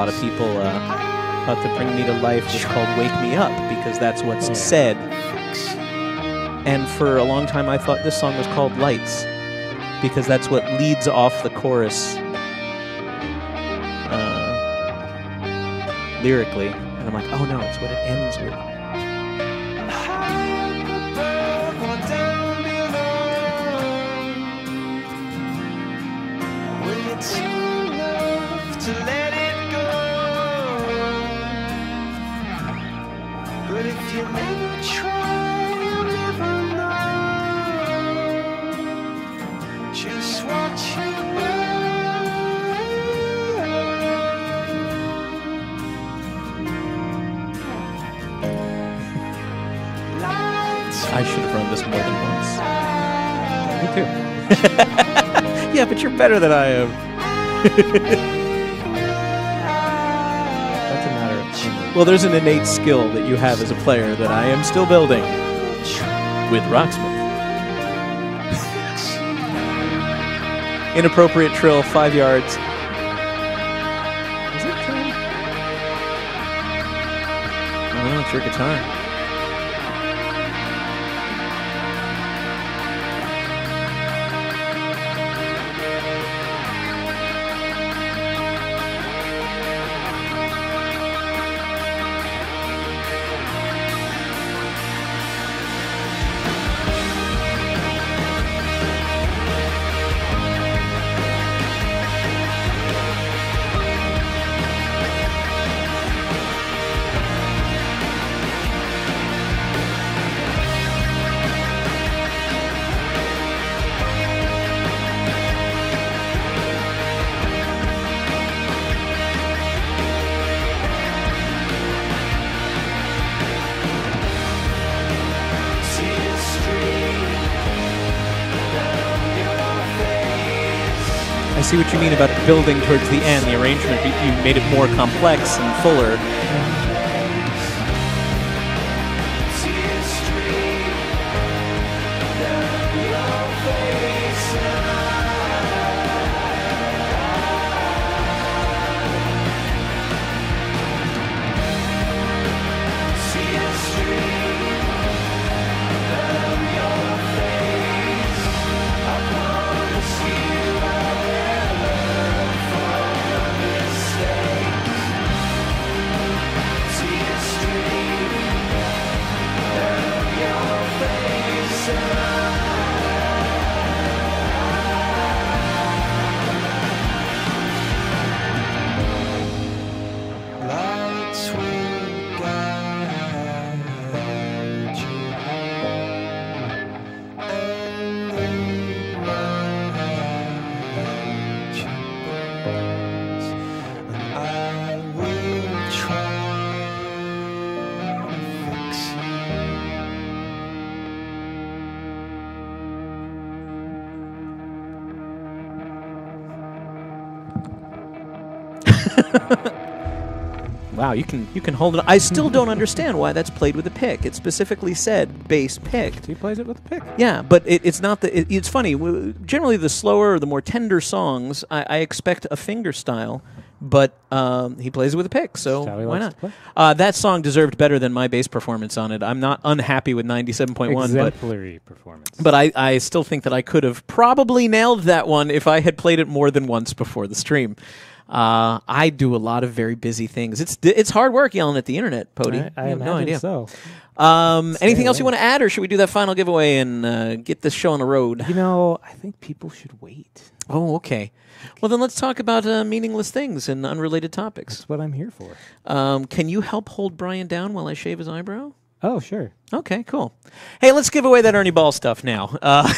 lot of people uh, thought that Bring Me to Life was called Wake Me Up because that's what's said. And for a long time, I thought this song was called Lights because that's what leads off the chorus uh, lyrically. And I'm like, oh no, it's what it ends with. Better than I am. That's a matter of opinion. Well, there's an innate skill that you have as a player that I am still building with Rocksmith. Inappropriate trill, five yards. Is it trill? Oh, it's your guitar. See what you mean about building towards the end. The arrangement, you made it more complex and fuller. Wow, you can you can hold it. I still don't understand why that's played with a pick. It specifically said bass picked. He plays it with a pick. Yeah, but it, it's not the. It, it's funny. Generally, the slower or the more tender songs, I, I expect a finger style, but um, he plays it with a pick, so why not? Uh, that song deserved better than my bass performance on it. I'm not unhappy with 97.1, but Exemplary performance. but I, I still think that I could have probably nailed that one if I had played it more than once before the stream. Uh, I do a lot of very busy things. It's it's hard work yelling at the internet, Pody. I, I have no idea. so. Um, anything else you want to add, or should we do that final giveaway and uh, get this show on the road? You know, I think people should wait. Oh, okay. Well, then let's talk about uh, meaningless things and unrelated topics. That's what I'm here for. Um, can you help hold Brian down while I shave his eyebrow? Oh, sure. Okay, cool. Hey, let's give away that Ernie Ball stuff now. Uh,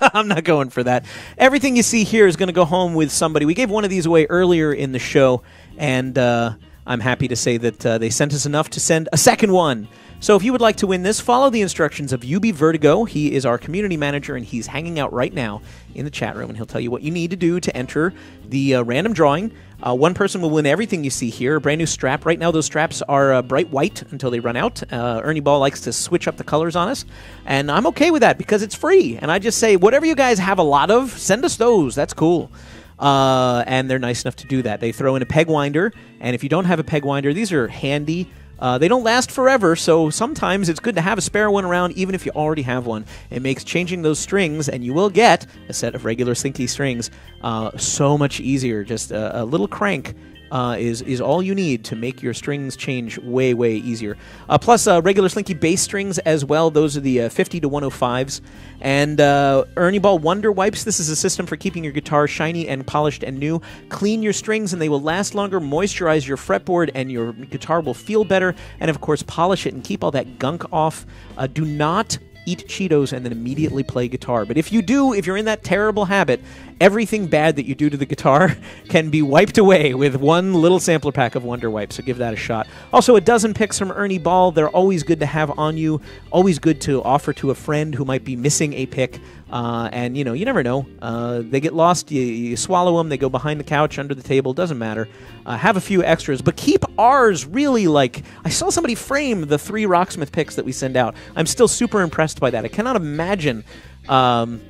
I'm not going for that. Everything you see here is going to go home with somebody. We gave one of these away earlier in the show, and uh, I'm happy to say that uh, they sent us enough to send a second one. So if you would like to win this, follow the instructions of Ubi Vertigo. He is our community manager, and he's hanging out right now in the chat room, and he'll tell you what you need to do to enter the uh, random drawing. Uh, one person will win everything you see here. A brand new strap. Right now, those straps are uh, bright white until they run out. Uh, Ernie Ball likes to switch up the colors on us, and I'm okay with that because it's free. And I just say, whatever you guys have a lot of, send us those. That's cool. Uh, and they're nice enough to do that. They throw in a peg winder, and if you don't have a peg winder, these are handy. Uh, they don't last forever, so sometimes it's good to have a spare one around, even if you already have one. It makes changing those strings, and you will get a set of regular Slinky strings, uh, so much easier. Just a, a little crank uh, is is all you need to make your strings change way way easier. Uh, plus, uh, regular Slinky bass strings as well. Those are the uh, 50 to 105s. And uh, Ernie Ball Wonder Wipes. This is a system for keeping your guitar shiny and polished and new. Clean your strings and they will last longer. Moisturize your fretboard and your guitar will feel better. And of course, polish it and keep all that gunk off. Uh, do not eat Cheetos and then immediately play guitar. But if you do, if you're in that terrible habit, everything bad that you do to the guitar can be wiped away with one little sampler pack of Wonder Wipe. So give that a shot. Also, a dozen picks from Ernie Ball. They're always good to have on you. Always good to offer to a friend who might be missing a pick. Uh, and you know, you never know. Uh, they get lost. You, you swallow them. They go behind the couch, under the table. Doesn't matter. Uh, have a few extras, but keep ours really like. I saw somebody frame the three Rocksmith picks that we send out. I'm still super impressed by that. I cannot imagine. Um,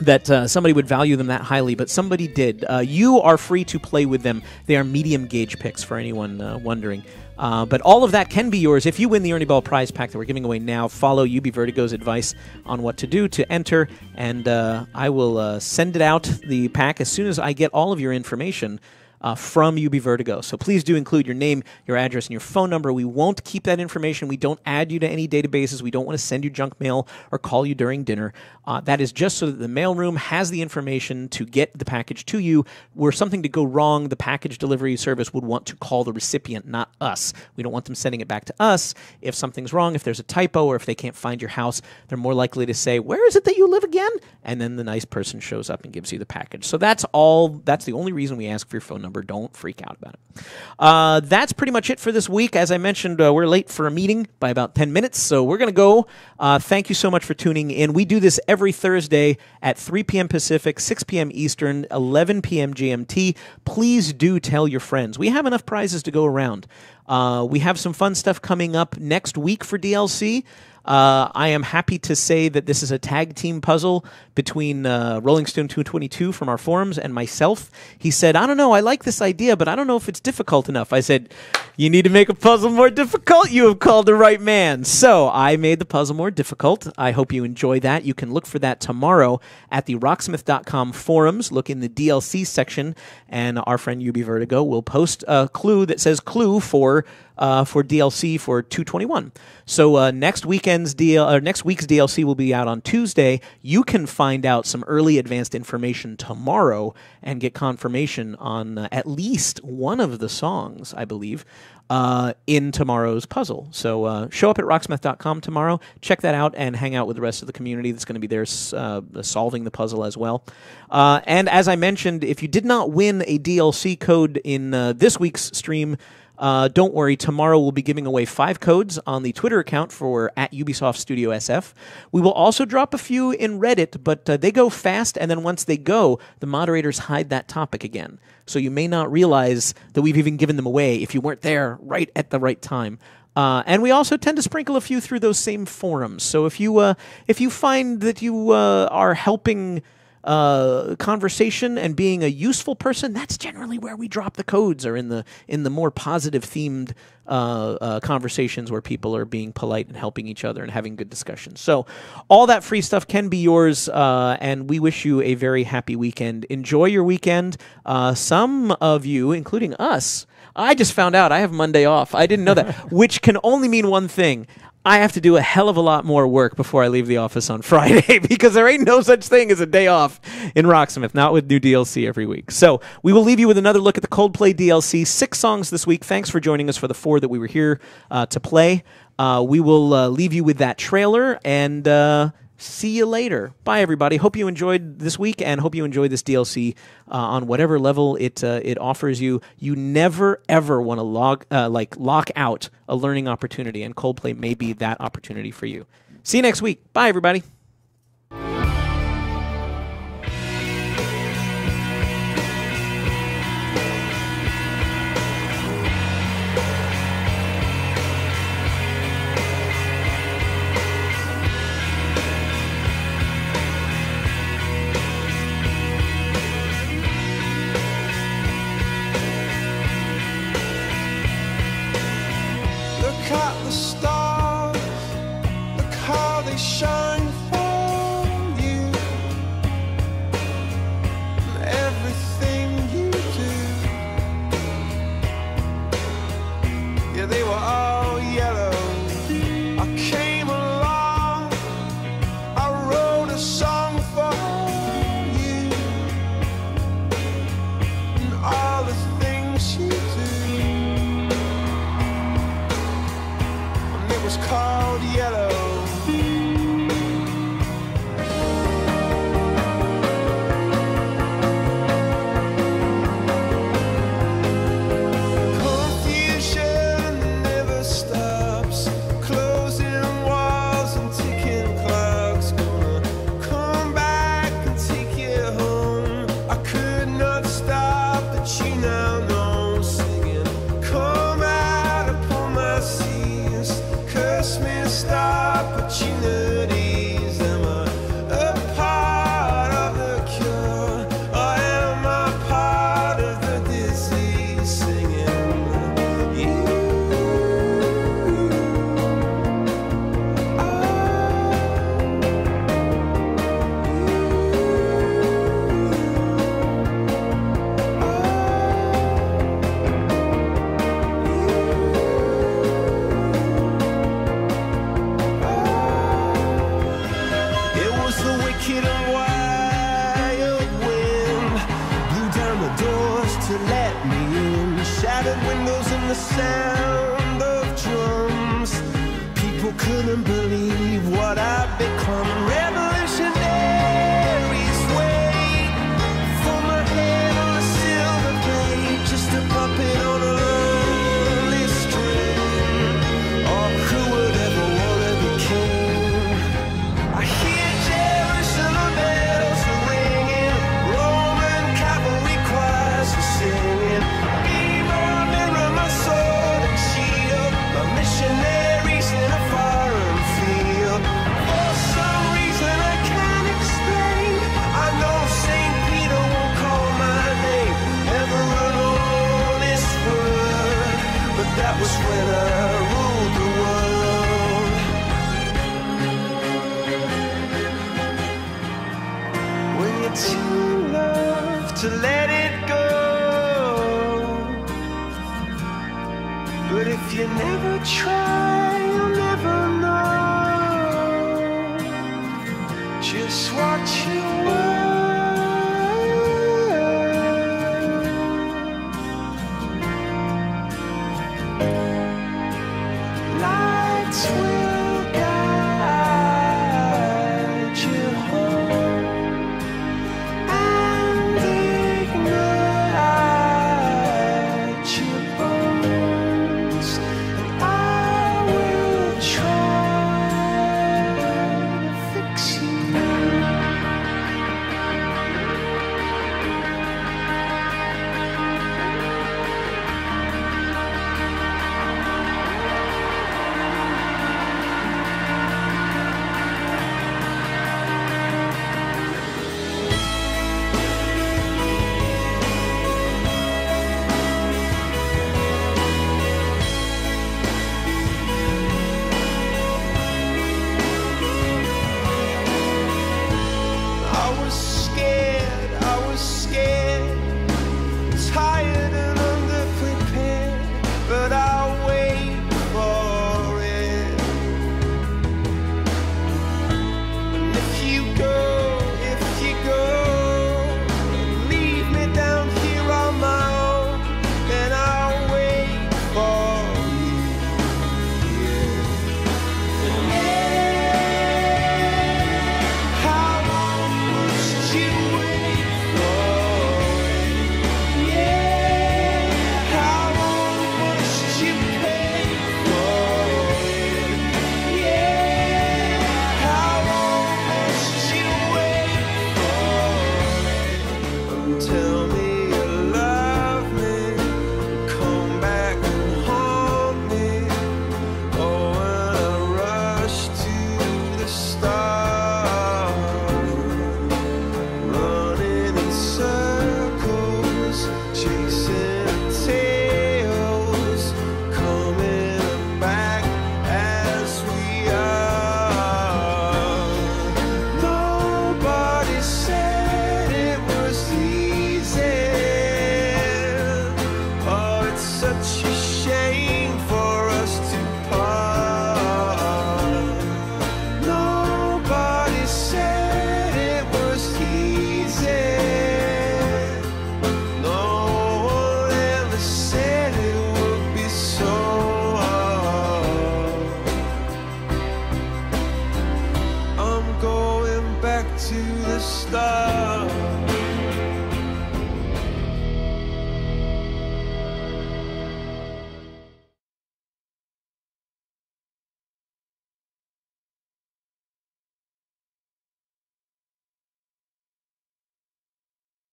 that uh, somebody would value them that highly, but somebody did. Uh, you are free to play with them. They are medium gauge picks for anyone uh, wondering. Uh, but all of that can be yours if you win the Ernie Ball prize pack that we're giving away now. Follow Ubi Vertigo's advice on what to do to enter, and uh, I will uh, send it out the pack as soon as I get all of your information. Uh, from Ubi Vertigo. So please do include your name, your address, and your phone number. We won't keep that information. We don't add you to any databases. We don't want to send you junk mail or call you during dinner. Uh, that is just so that the mailroom has the information to get the package to you. Were something to go wrong, the package delivery service would want to call the recipient, not us. We don't want them sending it back to us. If something's wrong, if there's a typo, or if they can't find your house, they're more likely to say, Where is it that you live again? And then the nice person shows up and gives you the package. So that's all. That's the only reason we ask for your phone number. Don't freak out about it. Uh, that's pretty much it for this week. As I mentioned, uh, we're late for a meeting by about 10 minutes, so we're going to go. Uh, thank you so much for tuning in. We do this every Thursday at 3 p.m. Pacific, 6 p.m. Eastern, 11 p.m. GMT. Please do tell your friends. We have enough prizes to go around. Uh, we have some fun stuff coming up next week for DLC. Uh, I am happy to say that this is a tag team puzzle between uh, Rolling Stone 222 from our forums and myself. He said, I don't know, I like this idea, but I don't know if it's difficult enough. I said, You need to make a puzzle more difficult. You have called the right man. So I made the puzzle more difficult. I hope you enjoy that. You can look for that tomorrow at the rocksmith.com forums. Look in the DLC section, and our friend Ubi Vertigo will post a clue that says clue for uh, for DLC for 221. So uh, next weekend's DL or next week's DLC will be out on Tuesday. You can find out some early advanced information tomorrow and get confirmation on uh, at least one of the songs, I believe. Uh, in tomorrow's puzzle. So uh, show up at rocksmith.com tomorrow, check that out, and hang out with the rest of the community that's going to be there uh, solving the puzzle as well. And as I mentioned, if you did not win a DLC code in this week's stream, uh, don't worry, tomorrow we'll be giving away five codes on the Twitter account for at Ubisoft Studio SF. We will also drop a few in Reddit, but uh, they go fast, and then once they go, the moderators hide that topic again. So you may not realize that we've even given them away if you weren't there right at the right time. Uh, and we also tend to sprinkle a few through those same forums. So if you uh, if you find that you uh, are helping uh, conversation and being a useful person, that's generally where we drop the codes, or in the in the more positive themed uh, uh, conversations where people are being polite and helping each other and having good discussions. So all that free stuff can be yours, uh, and we wish you a very happy weekend. Enjoy your weekend. Uh, some of you, including us. I just found out I have Monday off. I didn't know that, which can only mean one thing. I have to do a hell of a lot more work before I leave the office on Friday because there ain't no such thing as a day off in Rocksmith, not with new DLC every week. So we will leave you with another look at the Coldplay DLC. Six songs this week. Thanks for joining us for the four that we were here uh, to play. Uh, we will uh, leave you with that trailer and uh, see you later. Bye, everybody. Hope you enjoyed this week and hope you enjoyed this DLC uh, on whatever level it uh, it offers you. You never ever want to log uh, like lock out a learning opportunity, and Coldplay may be that opportunity for you. See you next week. Bye, everybody.